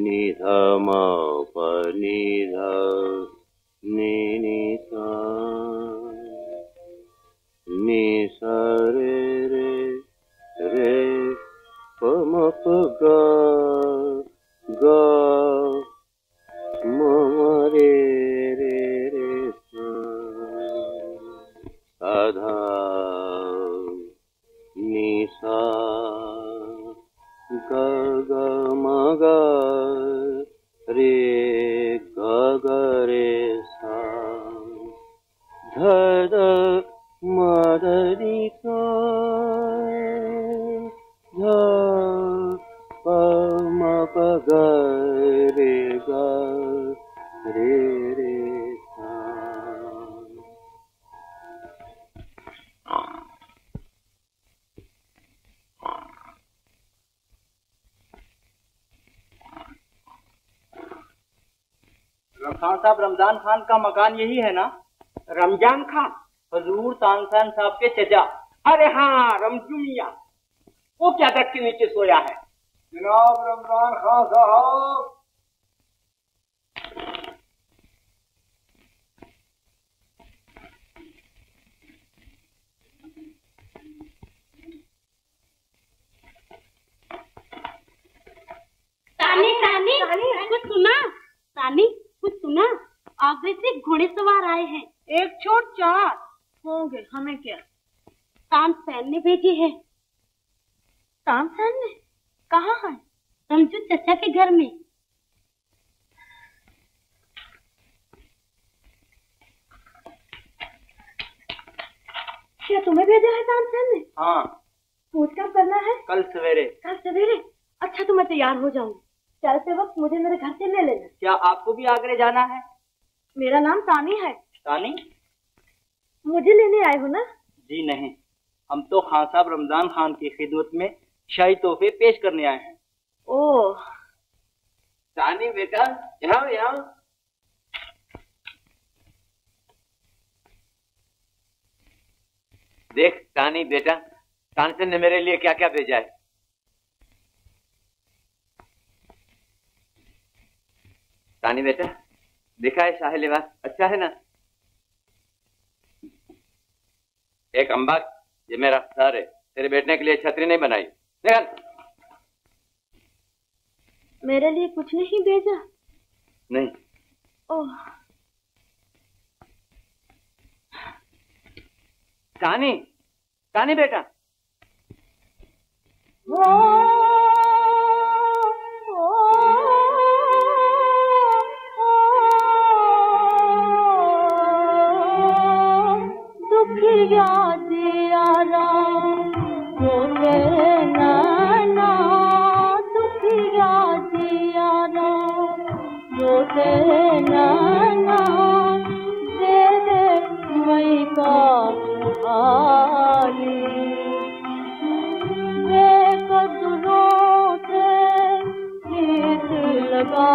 निधमपनिध निसरे रे रे ग ग रे ग ग रे खान का मकान यही है ना? रमज़ान खान। हजूर तानसान साहब के चजा अरे हाँ रमजू मियाँ। वो क्या तक के नीचे सोया है? जनाब रमज़ान खान साहब तानी तानी कुछ सुना तानी कुछ सुना आगरे से घोड़े सवार आए हैं एक छोड़ चार होंगे हमें क्या? तानसेन ने भेजी है। तानसेन ने कहा है? समझू चचा के घर में। क्या तुम्हें भेजा है तानसेन ने हाँ। पूछ कब करना है? कल सवेरे। कल सवेरे? अच्छा तो मैं तैयार हो जाऊँगी चलते वक्त मुझे मेरे घर से ले लेना। क्या आपको भी आगरे जाना है? मेरा नाम तानी है। तानी? मुझे लेने आए हो ना? जी नहीं। हम तो खान साहब रमज़ान खान की खिदमत में शाही तोहफे पेश करने आए हैं। ओह। तानी बेटा यहाँ यहाँ। देख तानी बेटा तानसेन ने मेरे लिए क्या क्या भेजा है। तानी बेटा देखा है शाही लिबास? अच्छा है ना? एक अम्बा ये मेरा सर है। तेरे बैठने के लिए छतरी नहीं बनाई। निकल। मेरे लिए कुछ नहीं भेजा। नहीं। ओह। कानी कानी बेटा? दुखिया दियारा रोवे नाना दुखिया दियारा रोवे नाना दे दे मई का आई वे कदरों से गीत लगा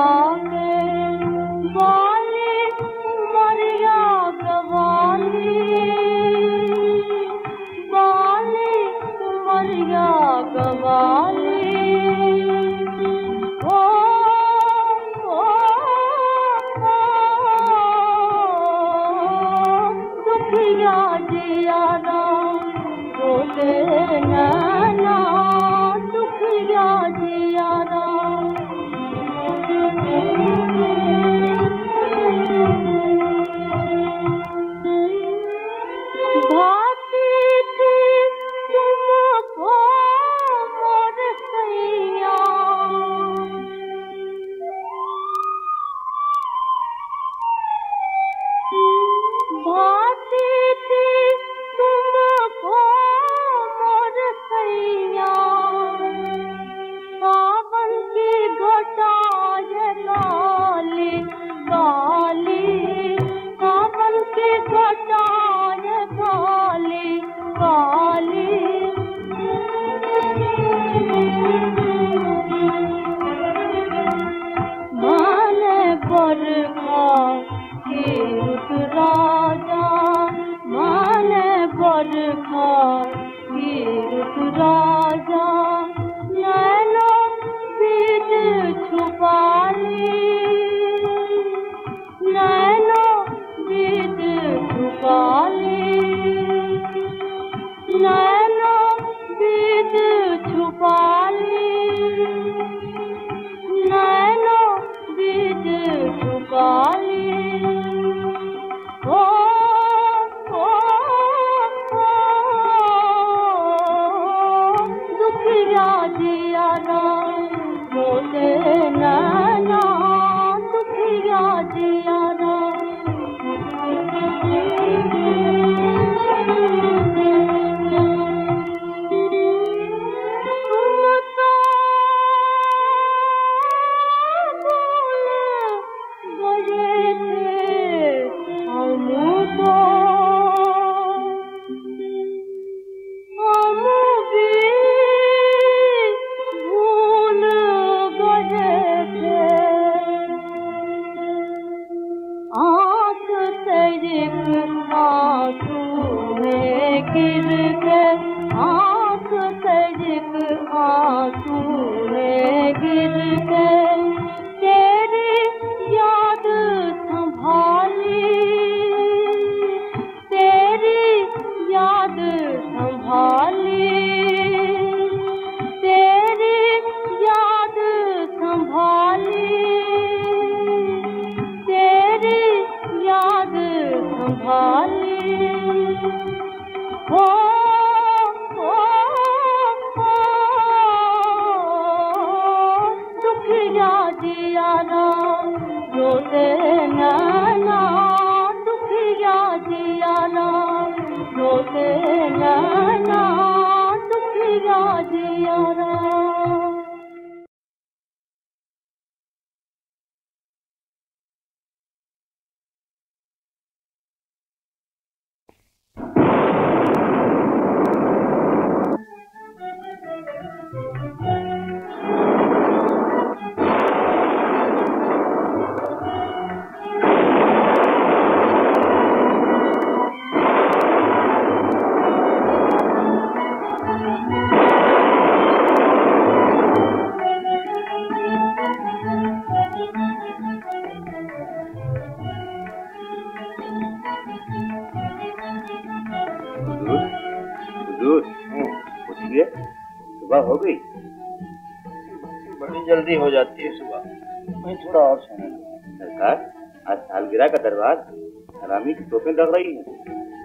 हरामी की तोपें लग रही हैं।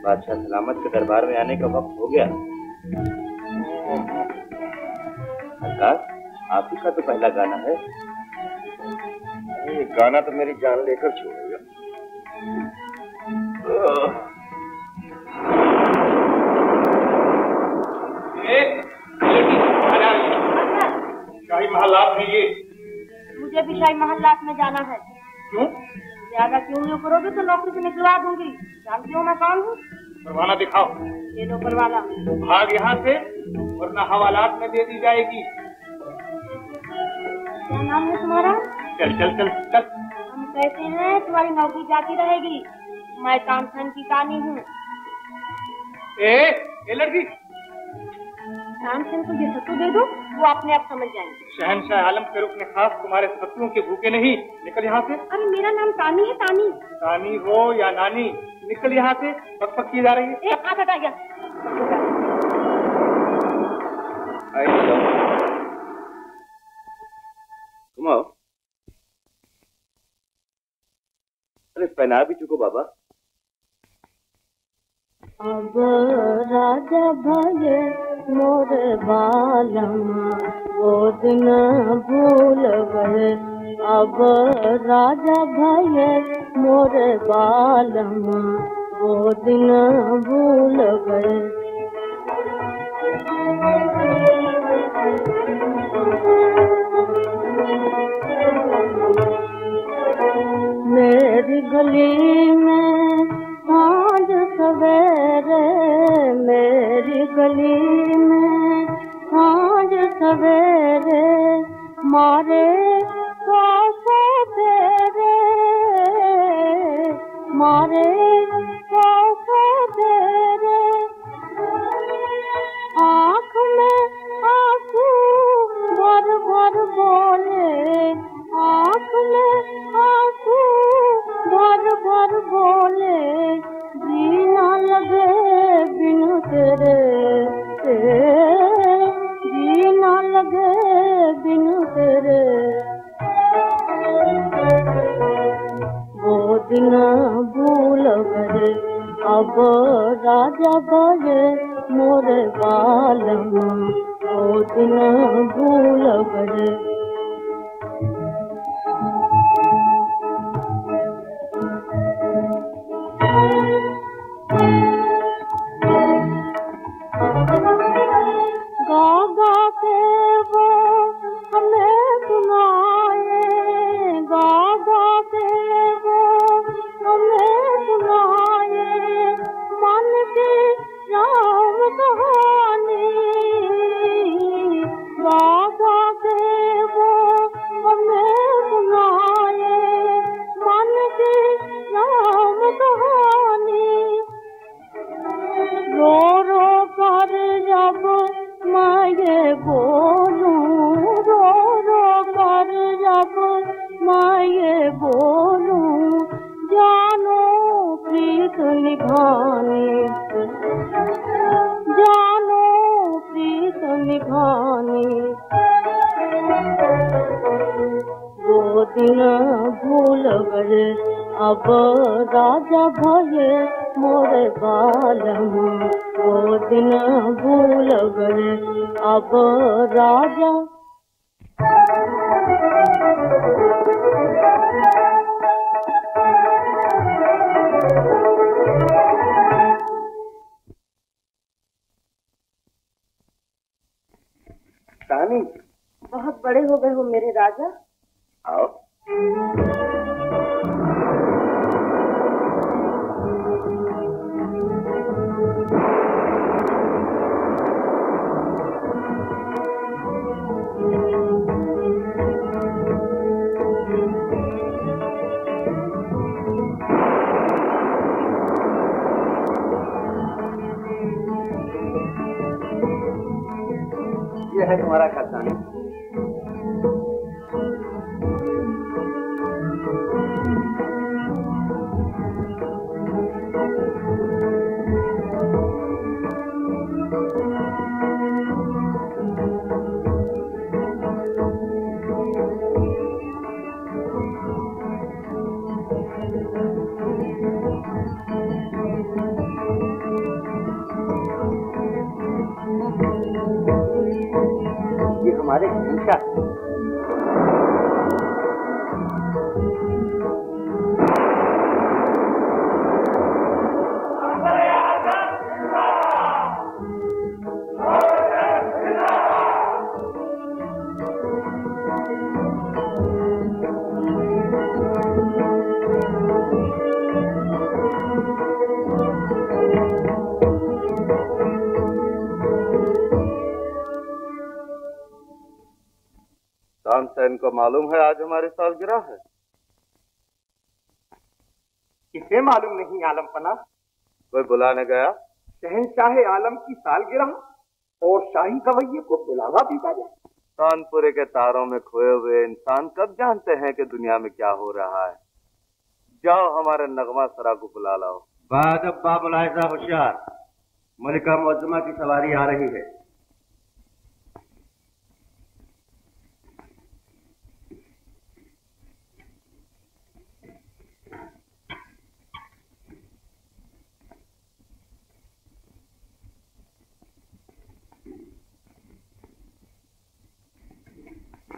बादशाह सलामत के दरबार में आने का वक्त हो गया। सरकार आप ही का तो पहला गाना है। ये गाना तो मेरी जान लेकर छोड़ेगा। शाही महलात में ये। मुझे भी शाही महल्लात में जाना है। क्यों? ज़्यादा क्यों नहीं करोगे तो नौकरी से निकलवा दूँगी। जानती हो मैं कौन हूँ? परवाना दिखाओ। ये दो परवाना। भाग यहाँ से वरना हवालात में दे दी जाएगी। क्या नाम है तुम्हारा? चल चल चल चल। हम कहते हैं तुम्हारी नौकरी जाती रहेगी। मैं तानसेन की कानी हूँ। ए ये लड़की तानसेन को ये सत्तू दे दो वो अपने आप समझ जाएँगे। शहनशाह आलम के रुकने खास तुम्हारे शत्रुओं के भूखे नहीं। निकल यहाँ से। अरे मेरा नाम तानी है तानी। नानी हो या नानी निकल यहाँ से। पक पक की जा रही है। एक हाथ हटा गया। तुम आओ। अरे पहना भी चुको बाबा। अब राजा भय मोर बालमा, वो दिन भूल गए अब राजा भय मोर बालमा, वो दिन भूल गए मेरी गली में सवेरे मेरी गली में, आज सवेरे मारे सौ सौ तेरे। मारे सौ सौ तेरे। आँख मालूम है आज हमारी सालगिरह है? किसे मालूम नहीं आलम पना कोई बुलाने गया? शहनशाह आलम की सालगिरह और शाही गवैये को बुलावा भेजा जाए कानपुरे के तारों में खोए हुए इंसान कब जानते हैं कि दुनिया में क्या हो रहा है? जाओ हमारे नगमा सरा को बुला लाओ। बाद अब्बा मुलायजा होशियार मलिका मुअज्जमा की सवारी आ रही है।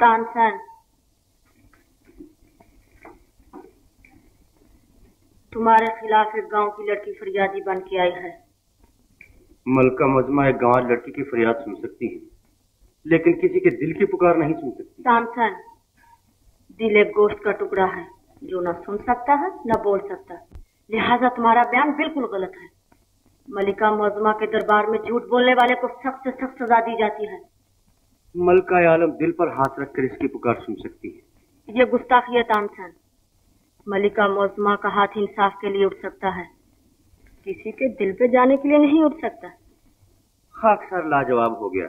तानसेन तुम्हारे खिलाफ एक गाँव की लड़की फरियादी बन के आई है। मलका मजमा एक गाँव लड़की की फरियाद सुन सकती है लेकिन किसी के दिल की पुकार नहीं सुन सकती। तानसन दिल एक गोश्त का टुकड़ा है जो ना सुन सकता है न बोल सकता। लिहाजा तुम्हारा बयान बिल्कुल गलत है। मलिका मजमा के दरबार में झूठ बोलने वाले को सख्त से सख्त सजा दी जाती है। मलका आलम दिल पर हाथ रखकर इसकी पुकार सुन सकती है। ये गुस्ताखी है तानसन मलिका मोजमा का हाथ इंसाफ के लिए उठ सकता है। किसी के दिल पे जाने के लिए नहीं उठ सकता। खाकसार लाजवाब हो गया।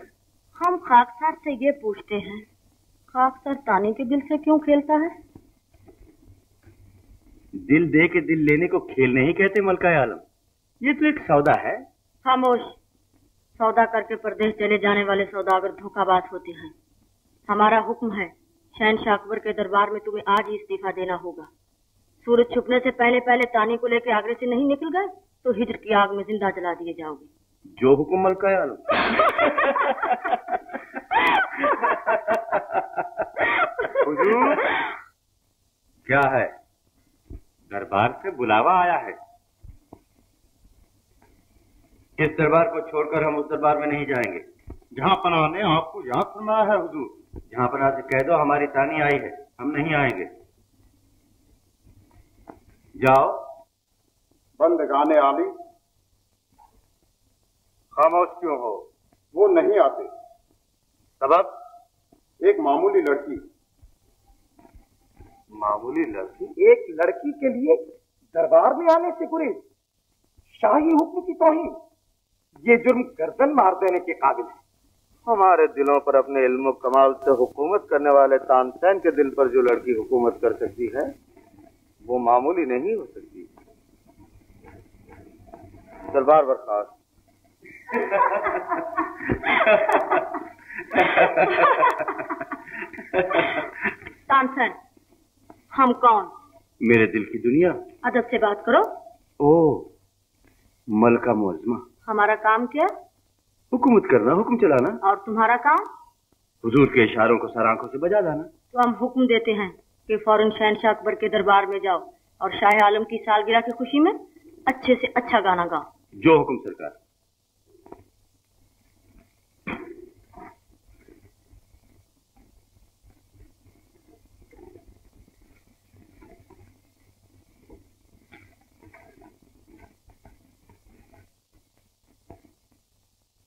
हम खाकसार से ये पूछते हैं खाकसार तानी के दिल से क्यों खेलता है? दिल दे के दिल लेने को खेल नहीं कहते मलका आलम ये तो एक सौदा है। खामोश। सौदा करके प्रदेश चले जाने वाले सौदागर धोखाबाज होते हैं। हमारा हुक्म है शहनशाह अकबर के दरबार में तुम्हें आज ही इस्तीफा देना होगा। सूरज छुपने से पहले पहले तानी को लेकर आगरे से नहीं निकल गए तो हिजर की आग में ज़िंदा जला दिए जाओगे। जो हुक्म मलका आलम क्या है? दरबार से बुलावा आया है। इस दरबार को छोड़कर हम उस दरबार में नहीं जाएँगे। जहाँ पनाह ने आपको यहाँ फरमाया है हुजूर। जहाँ पनाह से कह दो हमारी तानी आई है। हम नहीं आएँगे। जाओ। बंद गाने आली। खामोश क्यों हो? वो नहीं आते। सबब? एक मामूली लड़की। मामूली लड़की? एक लड़की के लिए दरबार में आने से गुरेज शाही हुक्म की तोहिन। ये जुर्म गर्दन मार देने के काबिल है। हमारे दिलों पर अपने इल्म कमाल से हुकूमत करने वाले तानसेन के दिल पर जो लड़की हुकूमत कर सकती है वो मामूली नहीं हो सकती। दरबार बर्खास्त। तानसेन हम कौन? मेरे दिल की दुनिया। अदब से बात करो। ओ मलका मोजमा हमारा काम क्या हुकूमत करना हुक्म चलाना। और तुम्हारा काम? हुजूर के इशारों को सर आँखों से बजा लाना तो हम हुक्म देते हैं कि फ़ौरन शहनशाह अकबर के दरबार में जाओ और शाह आलम की सालगिरह की खुशी में अच्छे से अच्छा गाना गाओ। जो हुक्म सरकार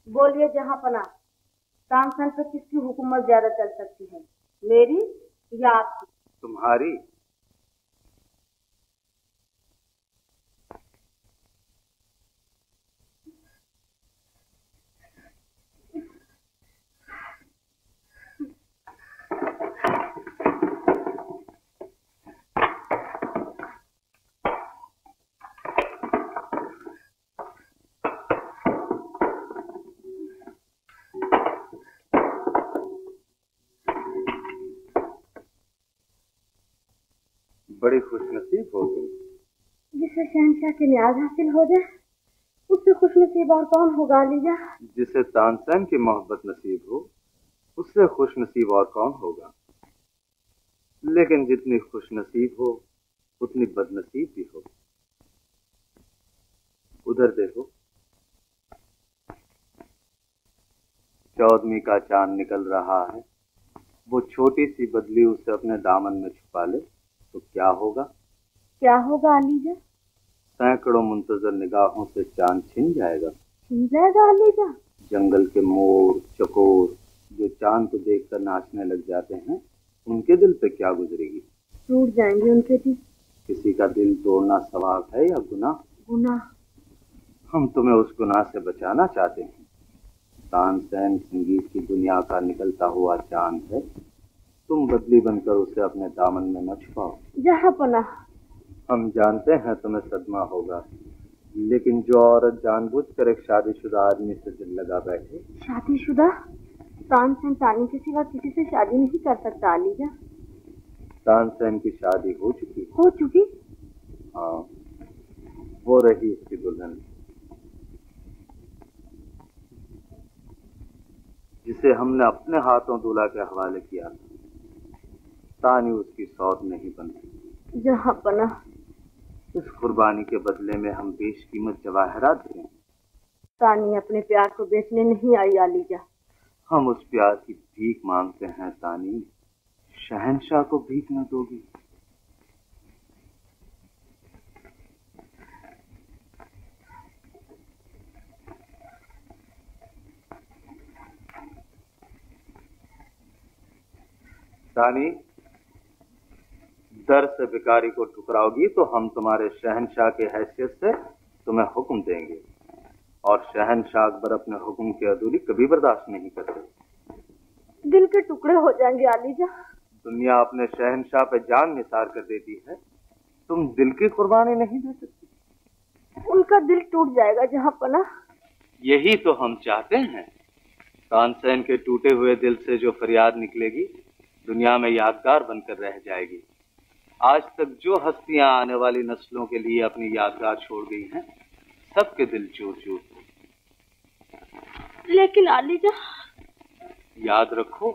बोलिए जहाँ पना तानसन पर किसकी हुकूमत ज़्यादा चल सकती है? मेरी या आपकी? तुम्हारी। बड़ी खुशनसीब हो गई। जिसे शहनशाह के न्याज हासिल हो जाए उससे खुशनसीब और कौन होगा लीजा जिसे तानसेन की मोहब्बत नसीब हो उससे खुश नसीब और कौन होगा? लेकिन जितनी खुश नसीब हो उतनी बदनसीब भी हो उधर देखो। चौदमी का चाँद निकल रहा है। वो छोटी सी बदली उसे अपने दामन में छुपा ले। तो क्या होगा? क्या होगा अलीजा सैकड़ों मुंतजर निगाहों से चाँद छिन जाएगा। छिन जाएगा अलीजा जंगल के मोर चकोर जो चाँद को देखकर नाचने लग जाते हैं उनके दिल पे क्या गुजरेगी? टूट जाएँगे उनके दिल किसी का दिल तोड़ना सवाब है या गुनाह? गुनाह। हम तुम्हें उस गुनाह से बचाना चाहते हैं। तानसेन संगीत की दुनिया का निकलता हुआ चाँद है। तुम बदली बनकर उसे अपने दामन में न छुपाओ जहाँ पना। हम जानते हैं तुम्हें सदमा होगा लेकिन जो औरत जानबूझकर एक शादीशुदा आदमी से दिल लगा बैठे। शादीशुदा? तानसेन तानी के सिवा किसी से शादी नहीं कर सकता अलीजा तानसेन की शादी हो चुकी हो। चुकी? हाँ वो रही उसकी दुल्हन। जिसे हमने अपने हाथों दूल्हा के हवाले किया तानी उसकी सौत नहीं बन जहाँ पना इस कुर्बानी के बदले में हम बेशकीमत जवाहरात दें तानी अपने प्यार को बेचने नहीं आई आलीजा। हम उस प्यार की भीख मांगते हैं तानी। शहनशाह को भीख न दोगी। तानी दर से भिकारी को ठुकराओगी तो हम तुम्हारे शहनशाह के हैसियत से तुम्हें हुक्म देंगे। और शहनशाह अकबर अपने हुक्म की अधूरी कभी बर्दाश्त नहीं करते। दिल के टुकड़े हो जाएँगे आलीजा दुनिया अपने शहनशाह पे जान निसार कर देती है। तुम दिल की कुर्बानी नहीं दे सकती। उनका दिल टूट जाएगा जहाँ पना यही तो हम चाहते हैं। तानसेन के टूटे हुए दिल से जो फरियाद निकलेगी दुनिया में यादगार बनकर रह जाएगी। आज तक जो हस्तियाँ आने वाली नस्लों के लिए अपनी यादगार छोड़ गई हैं सबके दिल चूर चूर लेकिन आलीजा याद रखो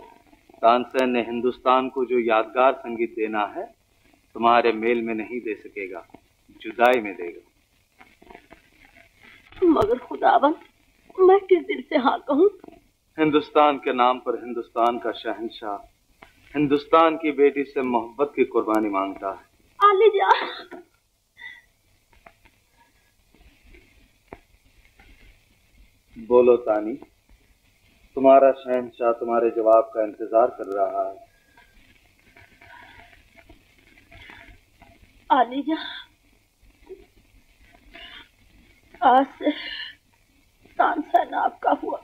तानसेन ने हिंदुस्तान को जो यादगार संगीत देना है तुम्हारे मेल में नहीं दे सकेगा जुदाई में देगा मगर खुदावन मैं किस दिल से हाँ कहूँ? हिंदुस्तान के नाम पर हिंदुस्तान का शहनशाह हिंदुस्तान की बेटी से मोहब्बत की कुर्बानी माँगता है। आलीजा बोलो तानी तुम्हारा शहनशाह तुम्हारे जवाब का इंतज़ार कर रहा है। आलीजा आज से तानसेन आपका हुआ।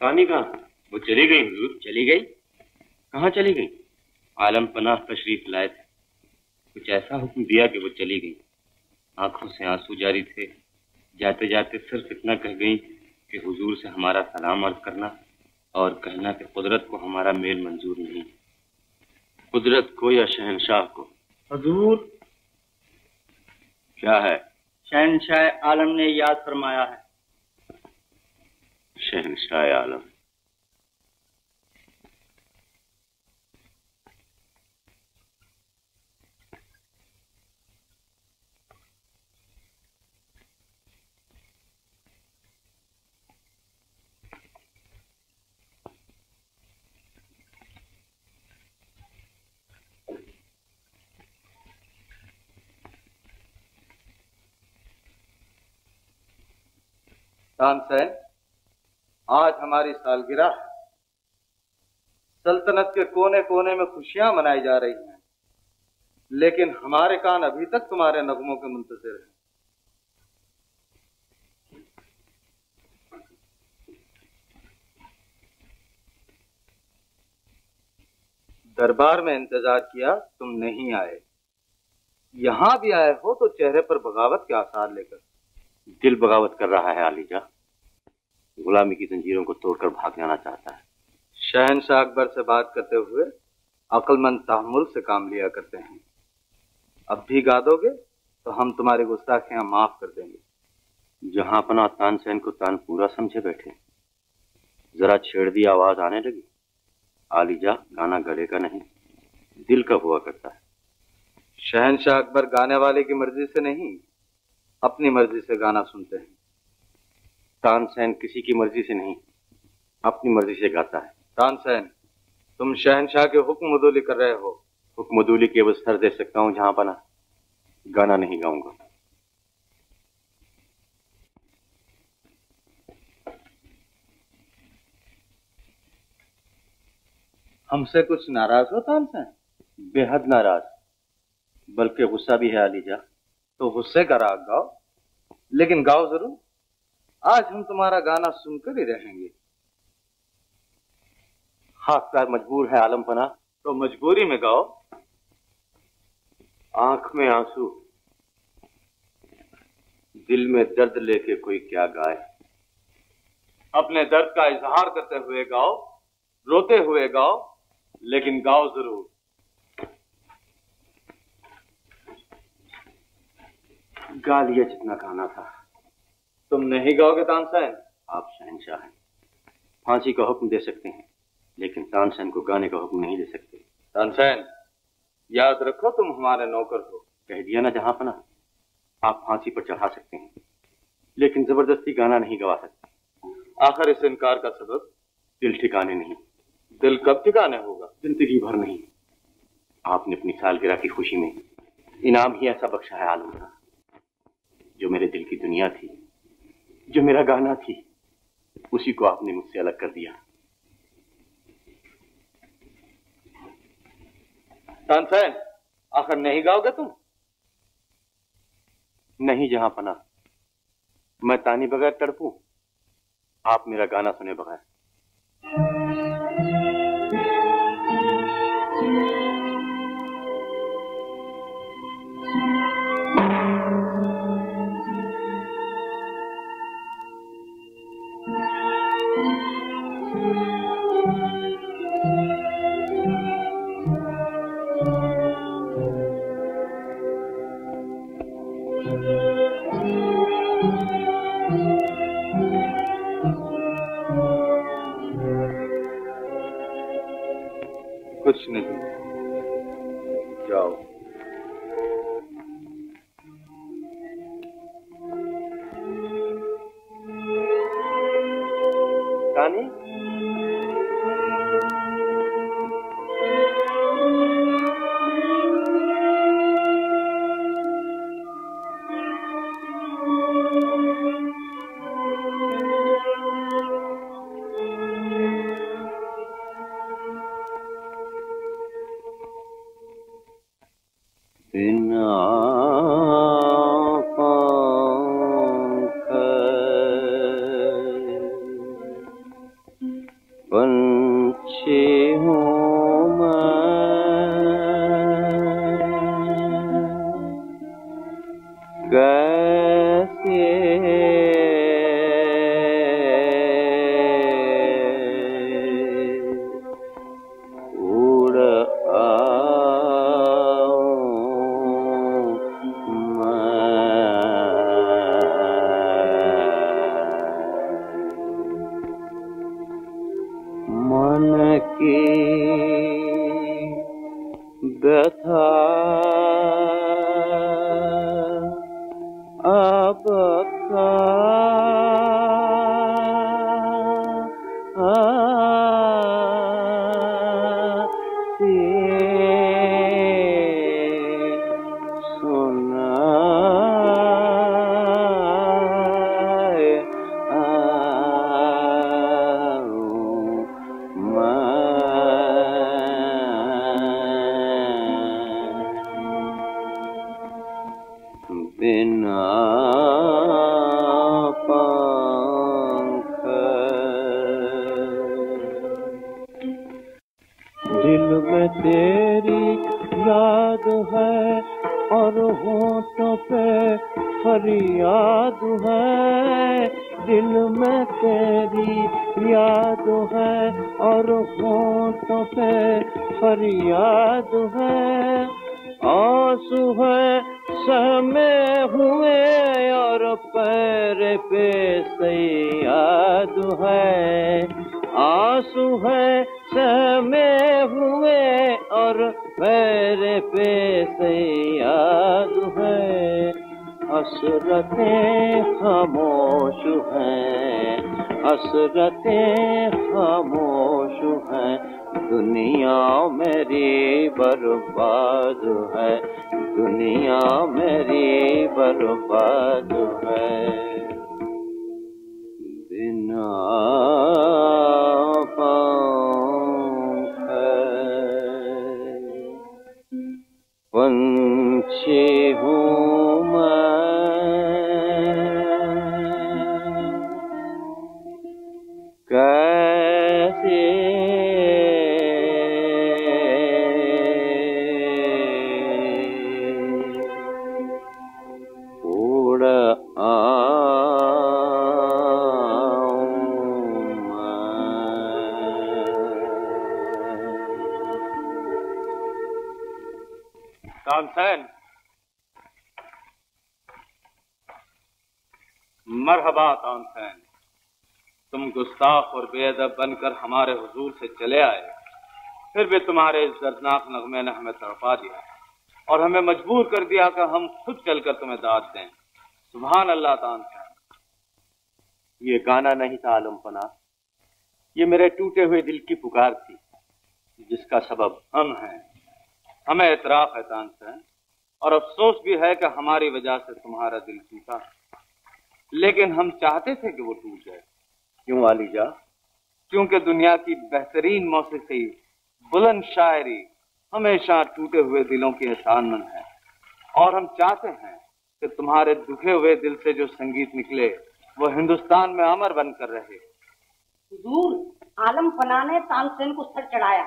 तानी कहाँ? वो चली गई हुजूर। चली गई? कहाँ चली गई? आलम पनाह तशरीफ़ लाए थे। कुछ ऐसा हुक्म दिया कि वो चली गई। आँखों से आँसू जारी थे। जाते जाते सिर्फ़ इतना कह गई कि हुजूर से हमारा सलाम अर्ज़ करना और कहना कि कुदरत को हमारा मेल मंजूर नहीं। कुदरत को या शहनशाह को? हजूर। क्या है? शहनशाह आलम ने याद फरमाया है। शहनशाह आलम तानसेन आज हमारी सालगिरह सल्तनत के कोने कोने में खुशियाँ मनाई जा रही हैं। लेकिन हमारे कान अभी तक तुम्हारे नगमों के मुंतजर हैं। दरबार में इंतज़ार किया, तुम नहीं आए। यहाँ भी आए हो तो चेहरे पर बगावत के आसार लेकर। दिल बगावत कर रहा है, आलीजा। गुलामी की जंजीरों को तोड़कर भाग जाना चाहता है। शहनशाह अकबर से बात करते हुए अक्लमंद तहमुल से काम लिया करते हैं। अब भी गा दोगे तो हम तुम्हारी गुस्ताखियाँ माफ़ कर देंगे। जहाँ अपना तानसेन को तान पूरा समझे बैठे। जरा छेड़ दी आवाज़ आने लगी। आलीजा गाना गले का नहीं। दिल का हुआ करता है। शहनशाह अकबर गाने वाले की मर्ज़ी से नहीं अपनी मर्ज़ी से गाना सुनते हैं। तानसेन किसी की मर्ज़ी से नहीं, अपनी मर्ज़ी से गाता है। तानसेन तुम शहनशाह के हुक्म उदूली कर रहे हो। हुक्म उदूली के अवसर दे सकता हूँ जहाँ पना गाना नहीं गाऊँगा। हमसे कुछ नाराज़ हो तानसेन बेहद नाराज़। बल्कि गुस्सा भी है आलीजा तो गुस्से का राग गाओ। लेकिन गाओ ज़रूर। आज हम तुम्हारा गाना सुनकर ही रहेंगे। खाकदार मजबूर है आलम पना तो मजबूरी में गाओ। आँख में आँसू, दिल में दर्द लेके कोई क्या गाए। अपने दर्द का इजहार करते हुए गाओ, रोते हुए गाओ, लेकिन गाओ ज़रूर। गा लिया जितना गाना था। तुम नहीं गाओगे तानसेन? आप शहनशाह हैं। फांसी का हुक्म दे सकते हैं लेकिन तानसेन को गाने का हुक्म नहीं दे सकते। तानसेन याद रखो तुम हमारे नौकर हो कह दिया ना जहाँ पना। आप फांसी पर चढ़ा सकते हैं लेकिन ज़बरदस्ती गाना नहीं गवा सकते। आखिर इस इनकार का सबब? दिल ठिकाने नहीं। दिल कब ठिकाने होगा? ज़िंदगी भर नहीं। आपने अपनी सालगिरह की खुशी में इनाम ही ऐसा बख्शा है आलम का जो मेरे दिल की दुनिया थी। जो मेरा गाना थी उसी को आपने मुझसे अलग कर दिया। तानसेन आखिर नहीं गाओगे तुम? नहीं जहाँ पना। मैं तानी बगैर तड़पू। आप मेरा गाना सुने बगैर। में तेरी याद है और होठों पे फरियाद है। आँसू है सहमे हुए और पैर पे सयाद है। आँसू है सहमे हुए और पैर पे सयाद है। हसरतें खामोश हैं हसरतें खामोश हैं। दुनिया मेरी बर्बाद है। दुनिया मेरी बर्बाद है। बिना पंछी हूँ मैं। गुस्ताख और बेअदब बनकर हमारे हुजूर से चले आए। फिर भी तुम्हारे इस दर्दनाक नगमे ने हमें तड़पा दिया और हमें मजबूर कर दिया कि हम खुद चलकर तुम्हें दाद दें। सुबहान अल्लाह तानसेन ये गाना नहीं था आलम पना ये मेरे टूटे हुए दिल की पुकार थी, जिसका सबब हम हैं। हमें एतराफ है तानसेन और अफसोस भी है कि हमारी वजह से तुम्हारा दिल टूटा। लेकिन हम चाहते थे कि वो टूट जाए। क्यों आलीजा क्योंकि दुनिया की बेहतरीन मौसीकी बुलंद शायरी हमेशा टूटे हुए दिलों की एहसानमंद है। और हम चाहते हैं कि तुम्हारे दुखे हुए दिल से जो संगीत निकले वो हिंदुस्तान में अमर बनकर रहे। हुजूर आलम पना ने तानसेन को सर चढ़ाया।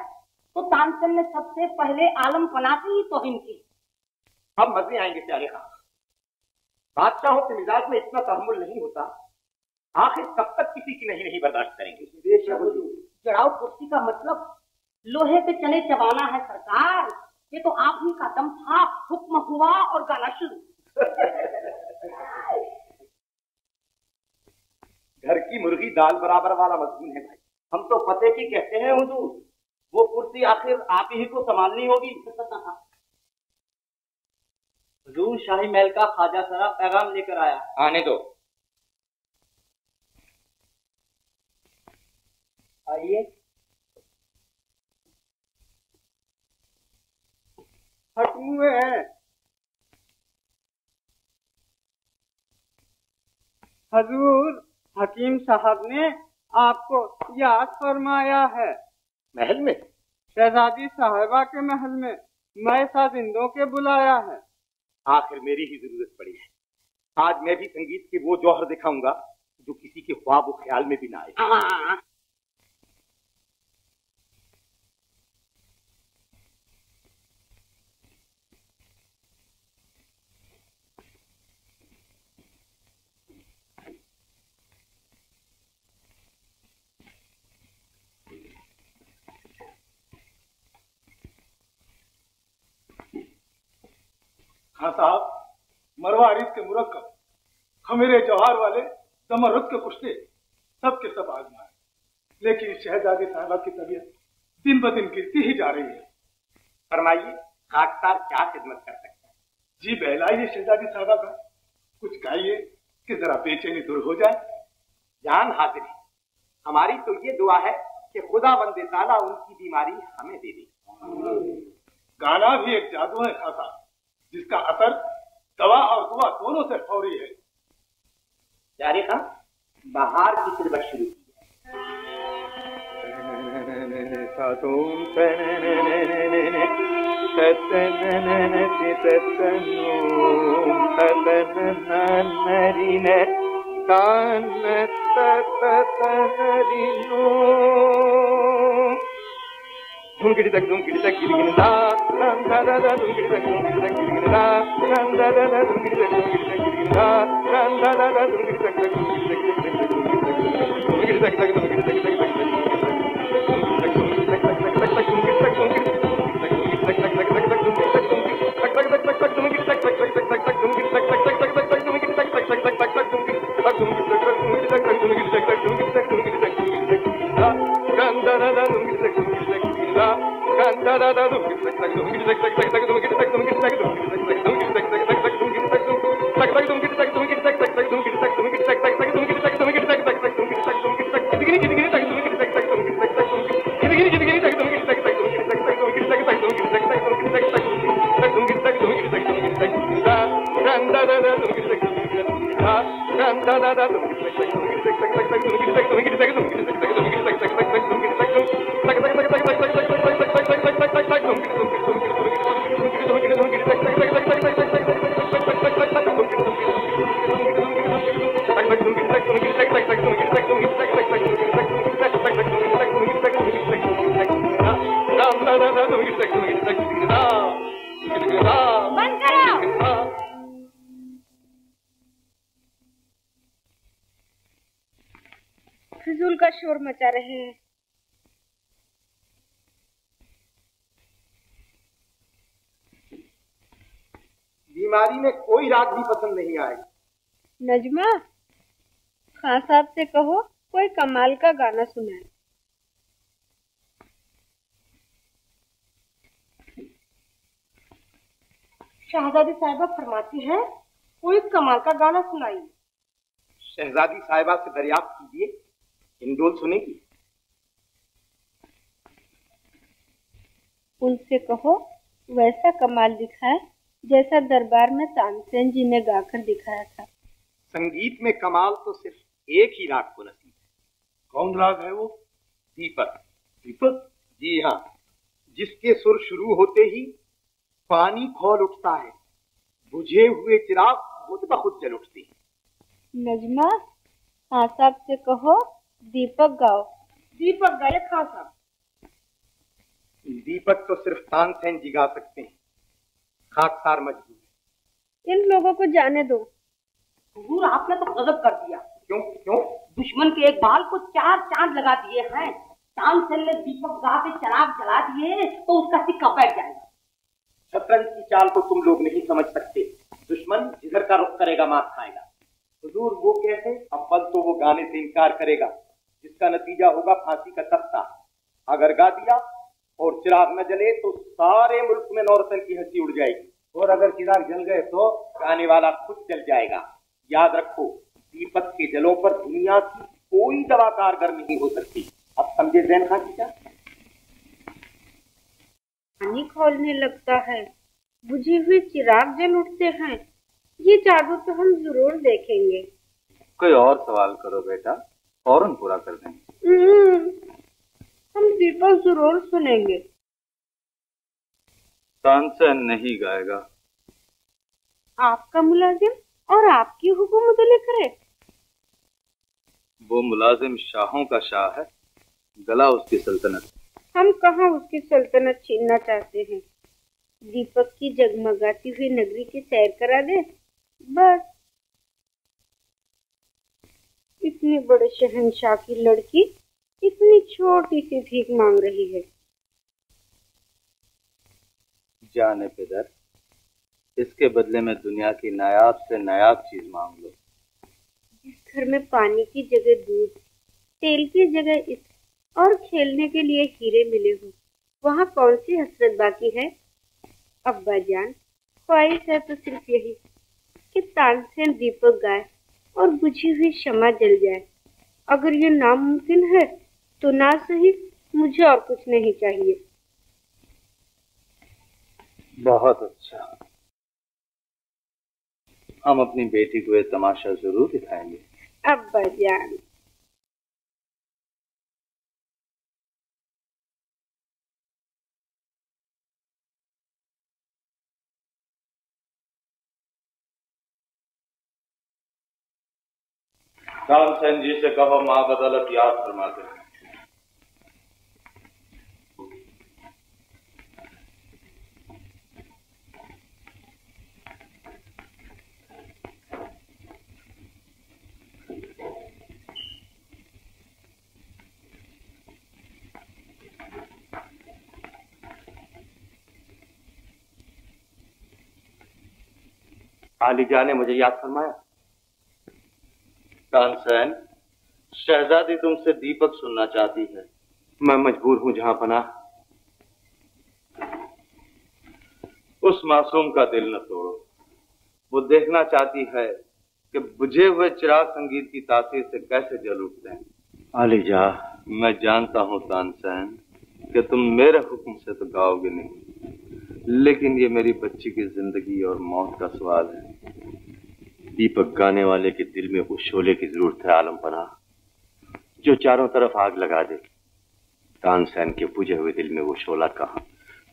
तो तानसेन ने सबसे पहले आलम पना से ही तोहिन की। हम मज़े आएँगे प्यारे खान बादशाहों के मिजाज में इतना तहमुल नहीं होता। आखिर कब तक किसी की नहीं नहीं बर्दाश्त करेंगे? जड़ाऊ कुर्सी का मतलब लोहे पे चने चबाना है सरकार। ये तो आप ही का दम था हुक्म हुआ और गाना शुरू। घर की मुर्गी दाल बराबर वाला मजमून है भाई। हम तो फतेह की कहते हैं हुजूर। वो कुर्सी आखिर आप ही को संभालनी होगी। हजूर शाही महल का खाजा सरा पैगाम लेकर आया। आने दो। आइए। हुए हैं। हजूर हकीम साहब ने आपको याद फरमाया है। महल में? शहजादी साहिबा के महल में मैं साजिंदों के बुलाया है। आखिर मेरी ही ज़रूरत पड़ी है। आज मैं भी संगीत के वो जौहर दिखाऊँगा जो किसी के ख्वाब ख्याल में भी ना आए। खां साहब मरवा अरीस के मुरक्कब खमीरे जवाहर वाले तमरुद के कुश्ते सब के सब आजमाए। लेकिन शहजादी साहबा की तबीयत दिन ब दिन गिरती ही जा रही है। फरमाइए खाकसार क्या खिदमत कर सकते हैं? जी बहलाइए शहजादी साहबा का। कुछ गाइए कि जरा बेचैनी दूर हो जाए। जान हाजिर है। हमारी तो ये दुआ है कि खुदा बंदे ताला उनकी बीमारी हमें दे दे। गाना भी एक जादू है खासा। जिसका असर दवा और दुआ दोनों से फौरी है खान बाहर की सिलबत शुरू की Dungiri tak dungiri tak girgini da, dan da da da dungiri tak dungiri tak girgini da, dan da da da dungiri tak dungiri tak girgini da, dan da da da dungiri tak tak dungiri tak tak tak dungiri tak dungiri tak tak dungiri tak tak だだだどんぐりだきだきどんぐりだきだきだきだきどんぐりだきどんぐりだだ कमाल का गाना सुनाए शहजादी साहिबा फरमाती है कोई कमाल का गाना सुनाइए। शहजादी साहिबा से दरियाफ्त कीजिए इंडोल सुनेगी। उनसे कहो वैसा कमाल दिखाए जैसा दरबार में तानसेन जी ने गाकर दिखाया था। संगीत में कमाल तो सिर्फ़ एक ही राग को नसीब है कौन राग है वो? दीपक। दीपक? जी हाँ। जिसके सुर शुरू होते ही पानी खोल उठता है। बुझे हुए चिराग खुद ब खुद जल उठती है। नजमा खान साहब से कहो दीपक गाओ। दीपक गाये खान साहब। दीपक तो सिर्फ़ तानसेन जी गा सकते हैं। खाकसार मजबूर इन लोगों को जाने दो। हुजूर आपने तो गजब कर दिया। क्यों? क्यों? दुश्मन के एक बाल को चार चाँद लगा दिए हैं। तानसेन ने दीपक गा के चराग जला दिए तो उसका सिक्का बैठ जाएगा। शतरंज की चाल को तुम लोग नहीं समझ सकते। दुश्मन जिधर का रुख करेगा, मार खाएगा। हुजूर वो कैसे अव्वल तो वो गाने से इनकार करेगा, जिसका नतीजा होगा फांसी का तख्ता। अगर गा दिया और चिराग न जले तो सारे मुल्क में नौरतन की हँसी उड़ जाएगी। और अगर चिराग जल गए तो गाने वाला खुद जल जाएगा। याद रखो दीपक के जलों पर दुनिया की कोई दवा कारगर नहीं हो सकती। अब समझे जैन खान जी क्या? पानी खोलने लगता है। बुझे हुए चिराग जल उठते हैं। ये जादू तो हम ज़रूर देखेंगे। कोई और सवाल करो बेटा फ़ौरन पूरा कर देंगे। हम्म, हम दीपक ज़रूर सुनेंगे। तानसेन नहीं गाएगा। आपका मुलाजिम और आपकी हुकूमत लेकर करे वो मुलाजिम शाहों का शाह है। गला उसकी सल्तनत। हम कहाँ उसकी सल्तनत छीनना चाहते हैं? दीपक की जगमगाती हुई नगरी की सैर करा दे बस। इतने बड़े शहनशाह की लड़की इतनी छोटी सी भीख मांग रही है। जाने पिदर इसके बदले में दुनिया की नायाब से नायाब चीज़ मांग लो। घर में पानी की जगह दूध, तेल की जगह और खेलने के लिए हीरे मिले हों। वहाँ कौन सी हसरत बाकी है? अब्बा जान, ख्वाहिश है तो सिर्फ़ यही कि तानसेन दीपक गाय और बुझी हुई क्षमा जल जाए। अगर ये नामुमकिन है तो ना सही मुझे और कुछ नहीं चाहिए। बहुत अच्छा। हम अपनी बेटी को यह तमाशा ज़रूर दिखाएँगे। अब्बा जान सेन जी से कहो माँ बदौलत याद फरमाते हैं आलिजा ने मुझे याद फरमाया। तानसेन शहजादी तुमसे दीपक सुनना चाहती है। मैं मजबूर हूँ जहाँ पना उस मासूम का दिल न तोड़ो। वो देखना चाहती है कि बुझे हुए चिराग संगीत की तासीर से कैसे जल उठते हैं। आलिजा। मैं जानता हूँ तानसेन कि तुम मेरे हुक्म से तो गाओगे नहीं। लेकिन ये मेरी बच्ची की ज़िंदगी और मौत का सवाल है। दीपक गाने वाले के दिल में उस शोले की ज़रूरत है, आलम पना जो चारों तरफ़ आग लगा दे। तानसेन के बुझे हुए दिल में वो शोला कहा?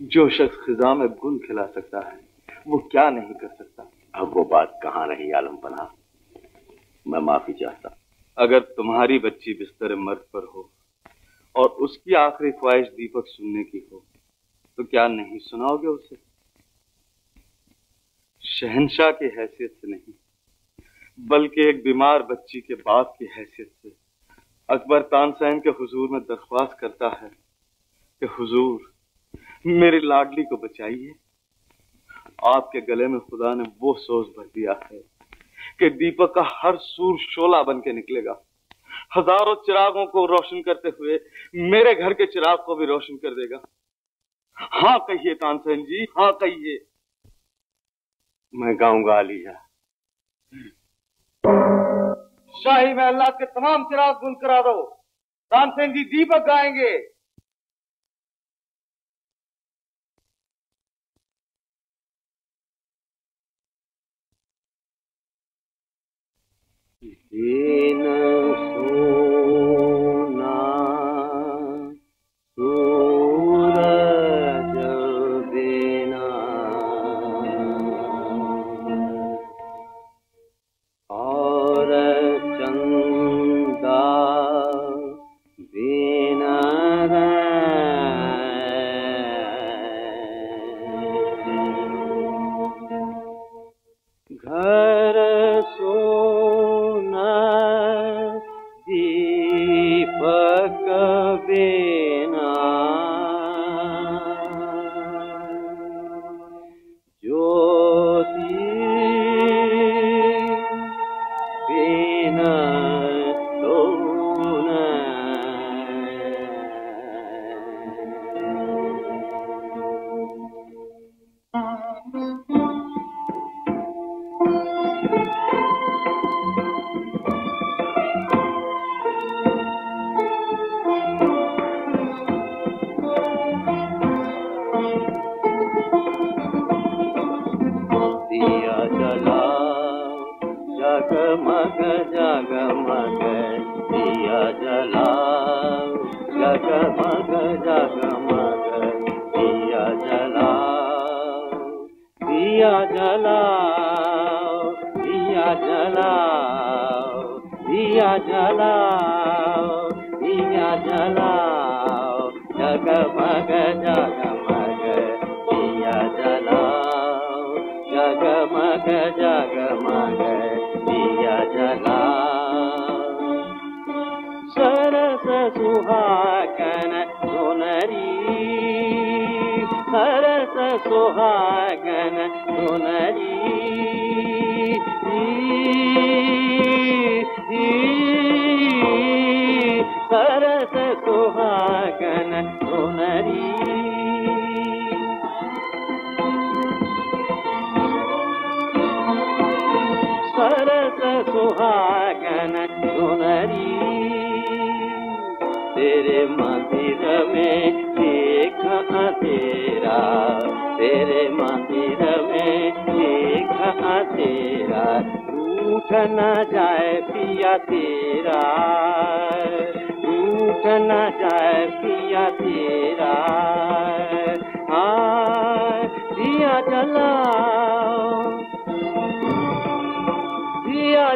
जो शख्स खिजा में गुल खिला सकता है, वो क्या नहीं कर सकता? अब वो बात कहाँ रही, आलम पना मैं माफ़ी चाहता अगर तुम्हारी बच्ची बिस्तर मर्द पर हो, और उसकी आखिरी ख्वाहिश दीपक सुनने की हो तो क्या नहीं सुनाओगे उसे? शहनशाह की हैसियत से नहीं, बल्कि एक बीमार बच्ची के बाप की हैसियत से। अकबर तानसेन के हुजूर में दरख्वास्त करता है कि, हुजूर, मेरी लाडली को बचाइए। आपके गले में खुदा ने वो सोच भर दिया है कि दीपक का हर सूर शोला बन के निकलेगा। हज़ारों चिरागों को रोशन करते हुए मेरे घर के चिराग को भी रोशन कर देगा। हाँ कहिए तानसेन जी हाँ कहिए। मैं गाऊँगा अलीजा शाही महल्ला के तमाम चिराग गुल करा दो। तानसेन जी दीपक गाएँगे। दीन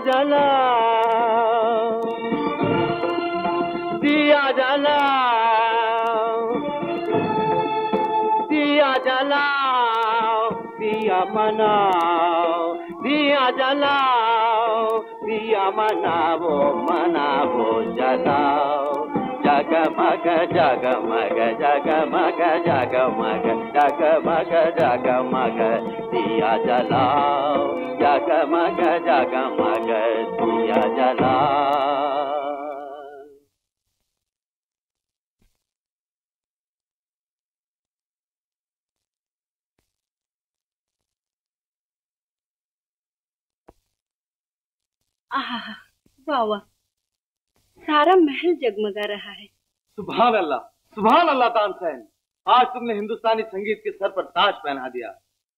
दिया दिया जला। दिया जलाओ दिया मनाओ। दिया जलाओ दिया मनावो मनावो जलाओ। जगमग जगमग जगमग जगमग। जगमग जगमग। दिया जलाओ। जगमग जगमग दिया जलाओ आहा वाह वाह। सारा महल जगमगा रहा है। सुभान अल्लाह सुभान अल्लाह तानसेन आज तुमने हिंदुस्तानी संगीत के सर पर ताज पहना दिया।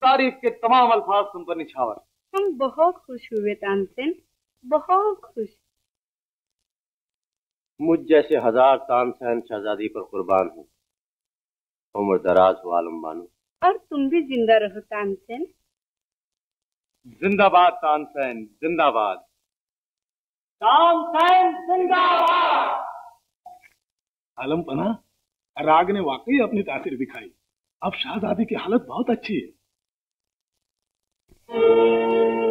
तारीफ़ के तमाम अल्फाज तुम पर निछावर। हम बहुत खुश हुए तानसेन। बहुत खुश। मुझ जैसे हज़ार तानसेन शहजादी पर कुर्बान हूँ। उम्र दराज हो आलम बानो। और तुम भी ज़िंदा रहो तानसेन। जिंदाबाद तानसेन। जिंदाबाद। तानसेन जिंदाबाद। आलम पना राग ने वाकई अपनी तासीर दिखाई। अब शाहजादी की हालत बहुत अच्छी है। Thank you.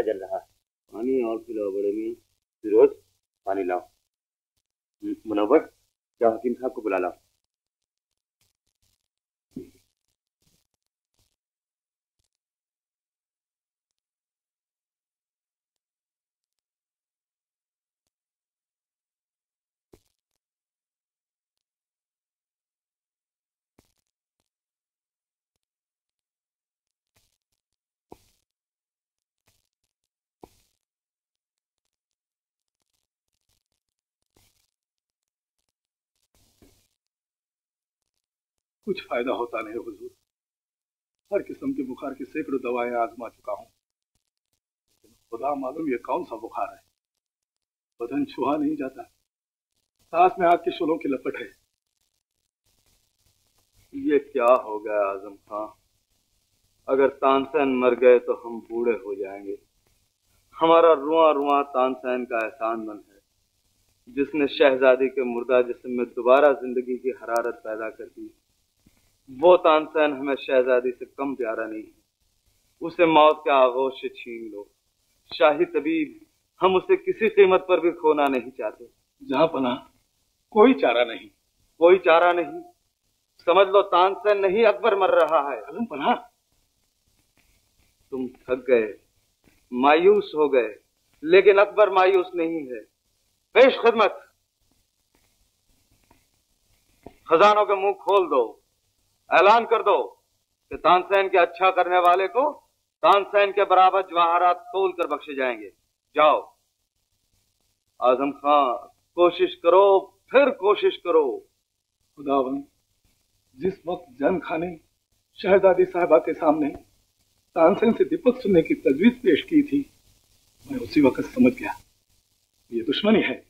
की जल रहा है। पानी और पिलाओ बड़े में फिरोज पानी लाओ। मुनवर क्या हकीम साहब को बुला लाओ। कुछ फ़ायदा होता नहीं हुजूर। हर किस्म के बुखार की सैकड़ों दवाएँ आजमा चुका हूँ। खुदा मालूम ये कौन सा बुखार है। बदन छुआ नहीं जाता। सांस में आग के शोलों की लपट है। ये क्या हो गया आज़म खां? अगर तानसेन मर गए तो हम बूढ़े हो जाएँगे। हमारा रुआ रुआ तानसेन का एहसान मन है। जिसने शहजादी के मुर्दा जिसम में दोबारा ज़िंदगी की हरारत पैदा कर दी वो तानसेन हमें शहजादी से कम प्यारा नहीं है। उसे मौत के आगोश से छीन लो। शाही तबीब हम उसे किसी कीमत पर भी खोना नहीं चाहते। जहाँ पना कोई चारा नहीं। कोई चारा नहीं। समझ लो तानसेन नहीं अकबर मर रहा है। पना तुम थक गए मायूस हो गए लेकिन अकबर मायूस नहीं है। पेश खिदमत। खजानों के मुँह खोल दो। ऐलान कर दो कि तानसेन के अच्छा करने वाले को तानसेन के बराबर जवाहरात तोल कर बख्शे जाएँगे। जाओ। आज़म खां कोशिश करो, फिर कोशिश करो। खुदावन, जिस वक्त जन खाने शहजादी साहबा के सामने तानसेन से दीपक सुनने की तजवीज पेश की थी, मैं उसी वक्त समझ गया। ये दुश्मनी है,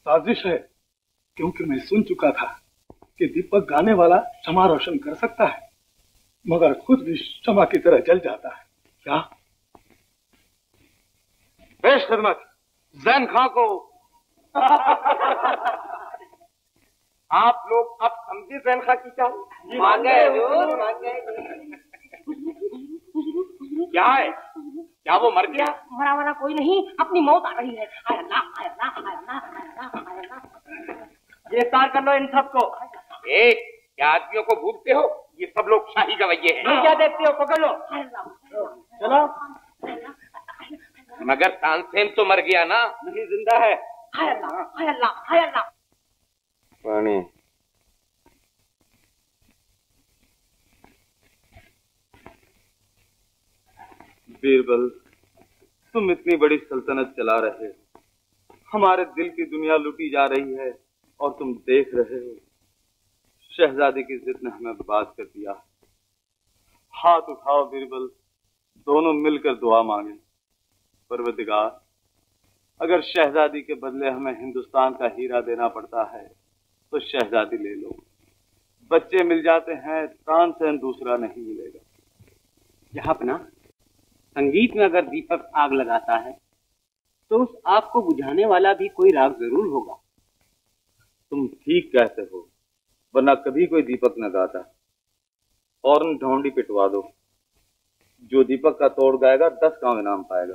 साजिश है, क्योंकि मैं सुन चुका था। कि दीपक गाने वाला क्षमा रोशन कर सकता है मगर खुद भी क्षमा की तरह जल जाता है। क्या? पेश खिदमत जैन खां को। आप लोग अब समझे जैन खां की चाल मांगे क्या है? क्या वो मर गया? मरा मरा कोई नहीं अपनी मौत आ रही है। हाय अल्लाह हाय अल्लाह हाय अल्लाह हाय अल्लाह हाय अल्लाह गिरफ़्तार कर लो इन सबको। ए क्या आदमियों को भूलते हो ये सब लोग शाही गवैये हैं। क्या देखते हो पकड़ लो। चलो। मगर तानसेन तो मर गया ना। नहीं ज़िंदा है। हाय अल्लाह हाय अल्लाह हाय अल्लाह। पानी। बीरबल तुम इतनी बड़ी सल्तनत चला रहे हो। हमारे दिल की दुनिया लुटी जा रही है और तुम देख रहे हो। शहजादी की जिद ने हमें बर्बाद कर दिया। हाथ उठाओ बीरबल, दोनों मिलकर दुआ मांगे। परवदिगार अगर शहजादी के बदले हमें हिंदुस्तान का हीरा देना पड़ता है तो शहजादी ले लो। बच्चे मिल जाते हैं तानसेन दूसरा नहीं मिलेगा। यहाँ अपना संगीत में अगर दीपक आग लगाता है तो उस आग को बुझाने वाला भी कोई राग ज़रूर होगा। तुम ठीक कहते हो। वरना कभी कोई दीपक न गाता। फ़ौरन ढोंडी पिटवा दो। जो दीपक का तोड़ गाएगा, दस गाँव इनाम पाएगा।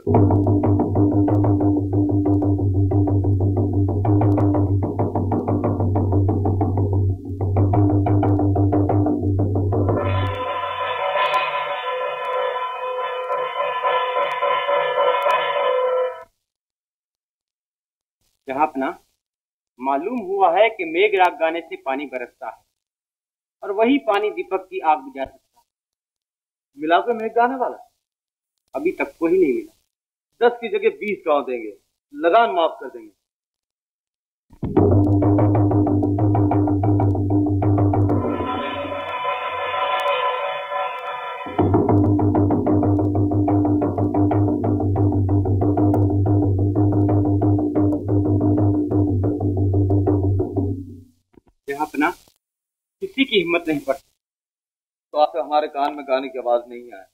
जहाँ अपना मालूम हुआ है कि मेघ राग गाने से पानी बरसता है और वही पानी दीपक की आग बुझा सकता है। मिला तो मेघ गाने वाला? अभी तक को ही नहीं मिला। दस की जगह बीस गाँव देंगे। लगान माफ़ कर देंगे। किसी की हिम्मत नहीं पड़ती। तो आपसे हमारे कान में गाने की आवाज़ नहीं आए।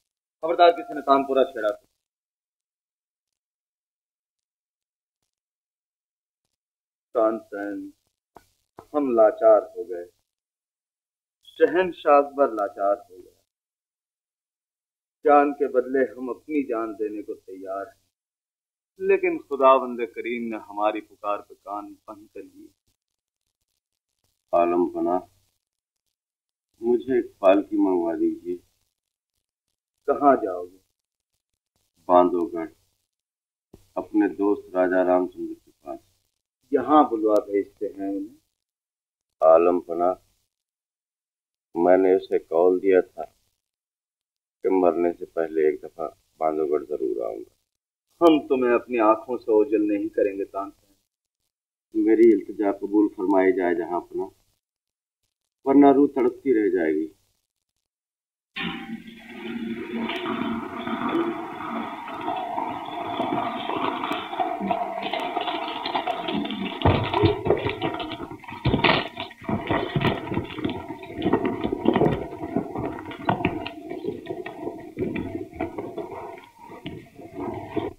खबरदार किसी ने तानपुरा छेड़ा तानसेन हम लाचार हो गए। शहनशाह अकबर लाचार हो गया जान के बदले हम अपनी जान देने को तैयार हैं। लेकिन खुदा बंद करीम ने हमारी पुकार पे कान बंद कर लिए आलम बना। मुझे एक पालकी मंगवा दीजिए। कहाँ जाओगे? बांधोगढ़ अपने दोस्त राजा रामचंद्र के पास। यहाँ बुलवा भेजते हैं उन्हें। आलम पना। मैंने उसे कॉल दिया था कि मरने से पहले एक दफ़ा बांधोगढ़ ज़रूर आऊँगा। हम तुम्हें अपनी आँखों से ओझल नहीं करेंगे तानसेन। मेरी इल्तजा कबूल फरमाई जाए जहाँ अपना वरना रूह तड़पती रह जाएगी।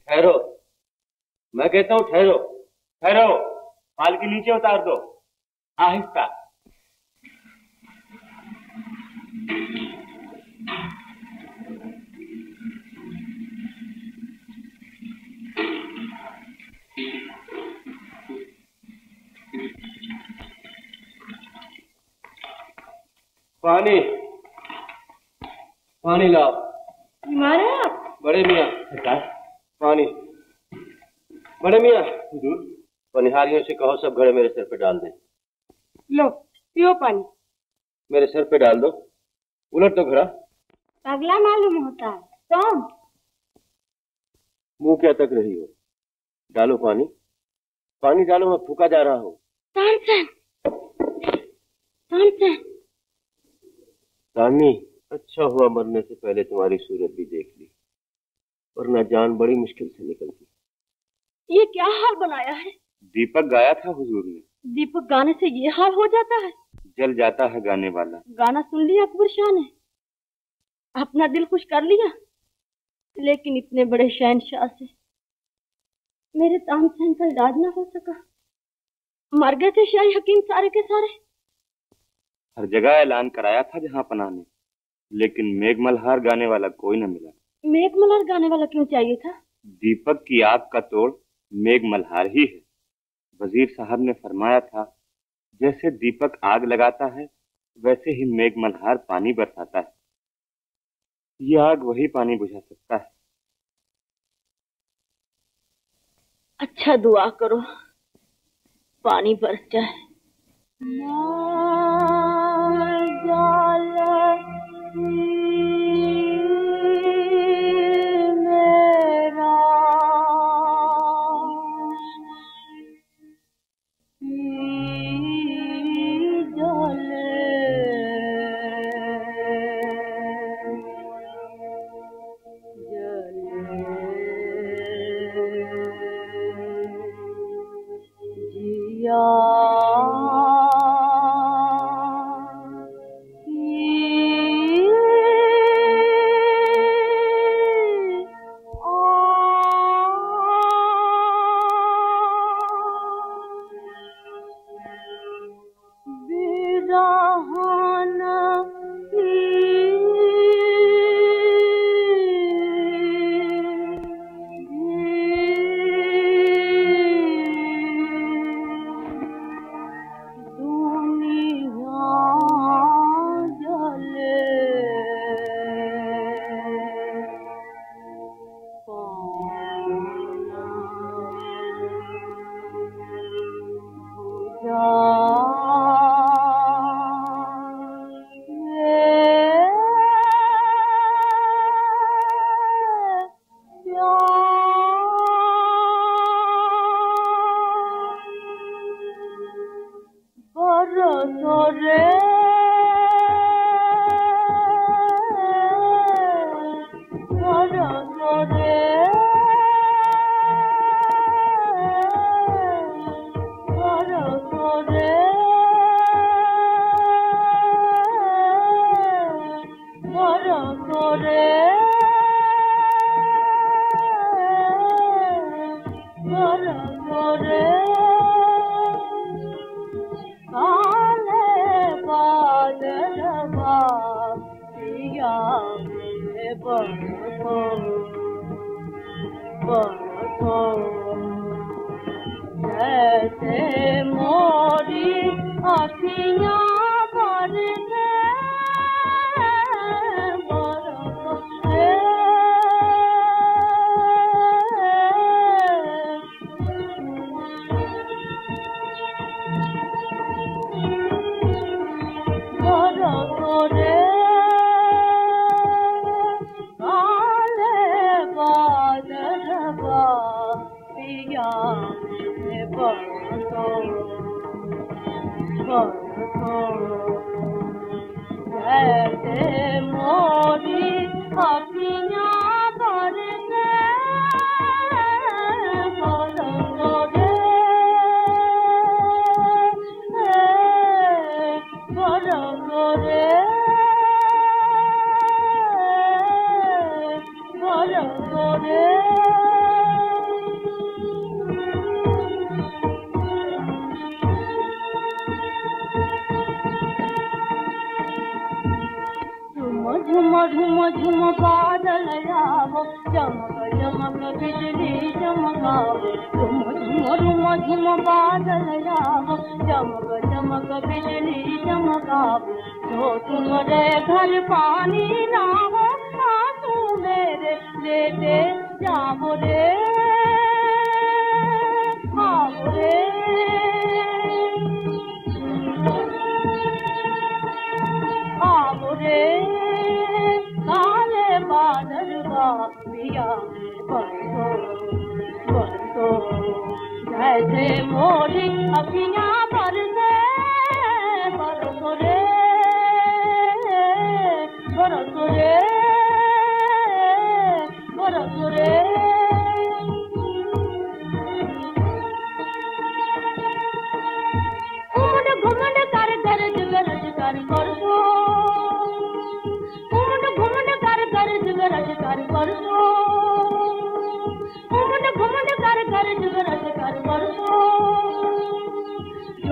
ठहरो। मैं कहता हूँ ठहरो। ठहरो। माल के नीचे उतार दो। आहिस्ता पानी। पानी लाओ। हमारे आप? बड़े मियाँ। पानी। बड़े मियाँ। पनिहारियों से कहो सब घड़े मेरे सिर पे डाल दें। लो पियो पानी। मेरे सर पे डाल दो। उलट दो घड़ा पगला मालूम होता है। कौन? मुँह क्या तक रही हो? डालो पानी। पानी डालो मैं फूका जा रहा हूँ। तानी अच्छा हुआ मरने से पहले तुम्हारी सूरत भी देख ली वरना जान बड़ी मुश्किल से निकलती। ये क्या हाल बनाया है? दीपक गाया था हुजूर ने। दीपक गाने से ये हाल हो जाता है? जल जाता है गाने वाला। गाना सुन लिया अकबर शाह ने अपना दिल खुश कर लिया लेकिन इतने बड़े शहनशाह से मेरे तानसेन का इलाज ना हो सका। मर गए थे शाही हकीम सारे के सारे। हर जगह ऐलान कराया था जहाँ पना ने लेकिन मेघ मल्हार गाने वाला कोई न मिला। मेघ मल्हार गाने वाला क्यों चाहिए था? दीपक की आग का तोड़ मेघ मल्हार ही है। वज़ीर साहब ने फरमाया था जैसे दीपक आग लगाता है वैसे ही मेघ मल्हार पानी बरसाता है। यह आग वही पानी बुझा सकता है। अच्छा दुआ करो पानी बरस जाए। जाल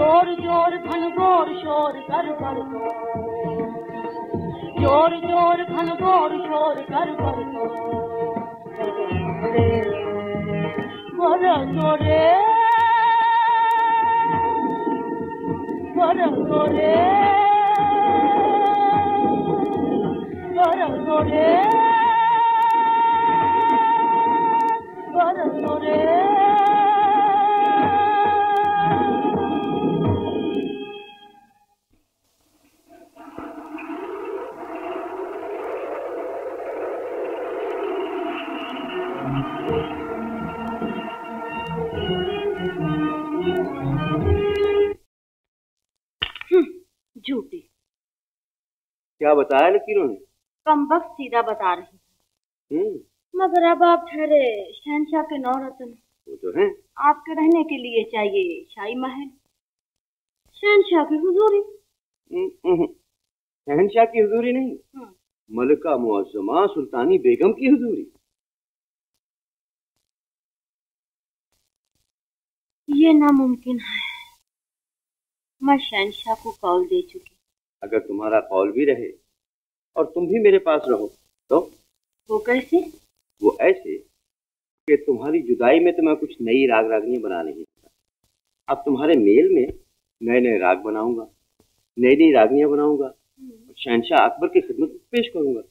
जोर जोर घन घोर शोर कर कर तो जोर जोर घन घोर शोर कर कर तो बर तोरे बर तोरे बर तोरे बर तोरे। क्या बताया लकीरों ने? कम वक्त सीधा बता रही हम्म। मगर अब आप ठहरे शहनशाह के नौरतन। वो तो है। आपके रहने के लिए चाहिए शाही महल। शहनशाह की हुजूरी। हम्म, हम्म। शहनशाह की हुजूरी नहीं। मलिका मुअज्जमा सुल्तानी बेगम की हुजूरी। ये नामुमकिन है। मैं शहनशाह को कॉल दे चुकी अगर तुम्हारा कौल भी रहे और तुम भी मेरे पास रहो तो? वो कैसे? वो ऐसे कि तुम्हारी जुदाई में तो मैं कुछ नई राग रागनी बना नहीं सकता। अब तुम्हारे मेल में नए नए राग बनाऊँगा नई नई रागनियाँ बनाऊँगा और शहनशाह अकबर की खिदमत में पेश करूँगा।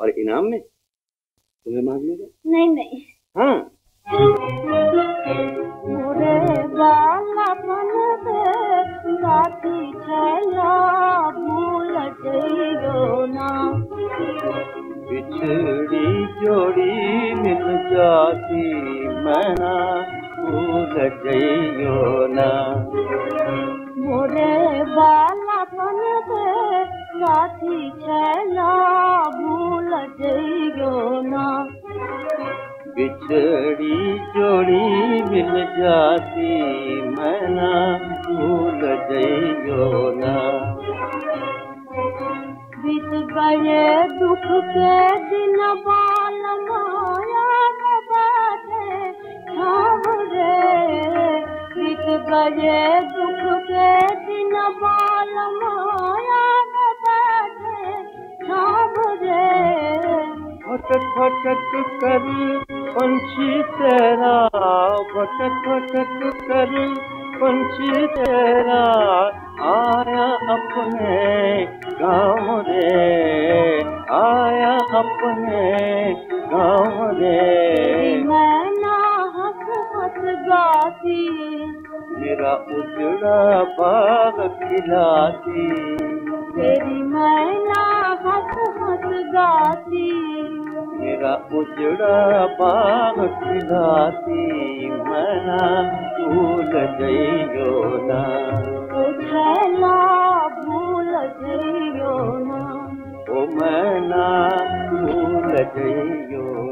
और इनाम में तुम्हें मांग लूँगा। नहीं नहीं। हाँ। मोरे बिछड़ी जोड़ी मिल जाती मना भूल जइयो ना मोरे बालापन पे साथी छला भूल जइयो ना बिछड़ी जोड़ी मिल जाती मना भूल जइयो ना बीत गए दुख के दिन बाल माया छाव रे बीत गए दुख के दिन बाल माया छाव रे। भटक कर पंछी तेरा भटक भटक कर पंछी तेरा आया अपने गाँव रे आया अपने गाँव रे। मैना हंस हंस गाती मेरा उजड़ा बाग खिलाती। तेरी मैना हंस हंस गाती मेरा उजड़ा बाग खिलाती मना भूल गईयो ना। भूल गइयो ना। ओ मना भूल गईयो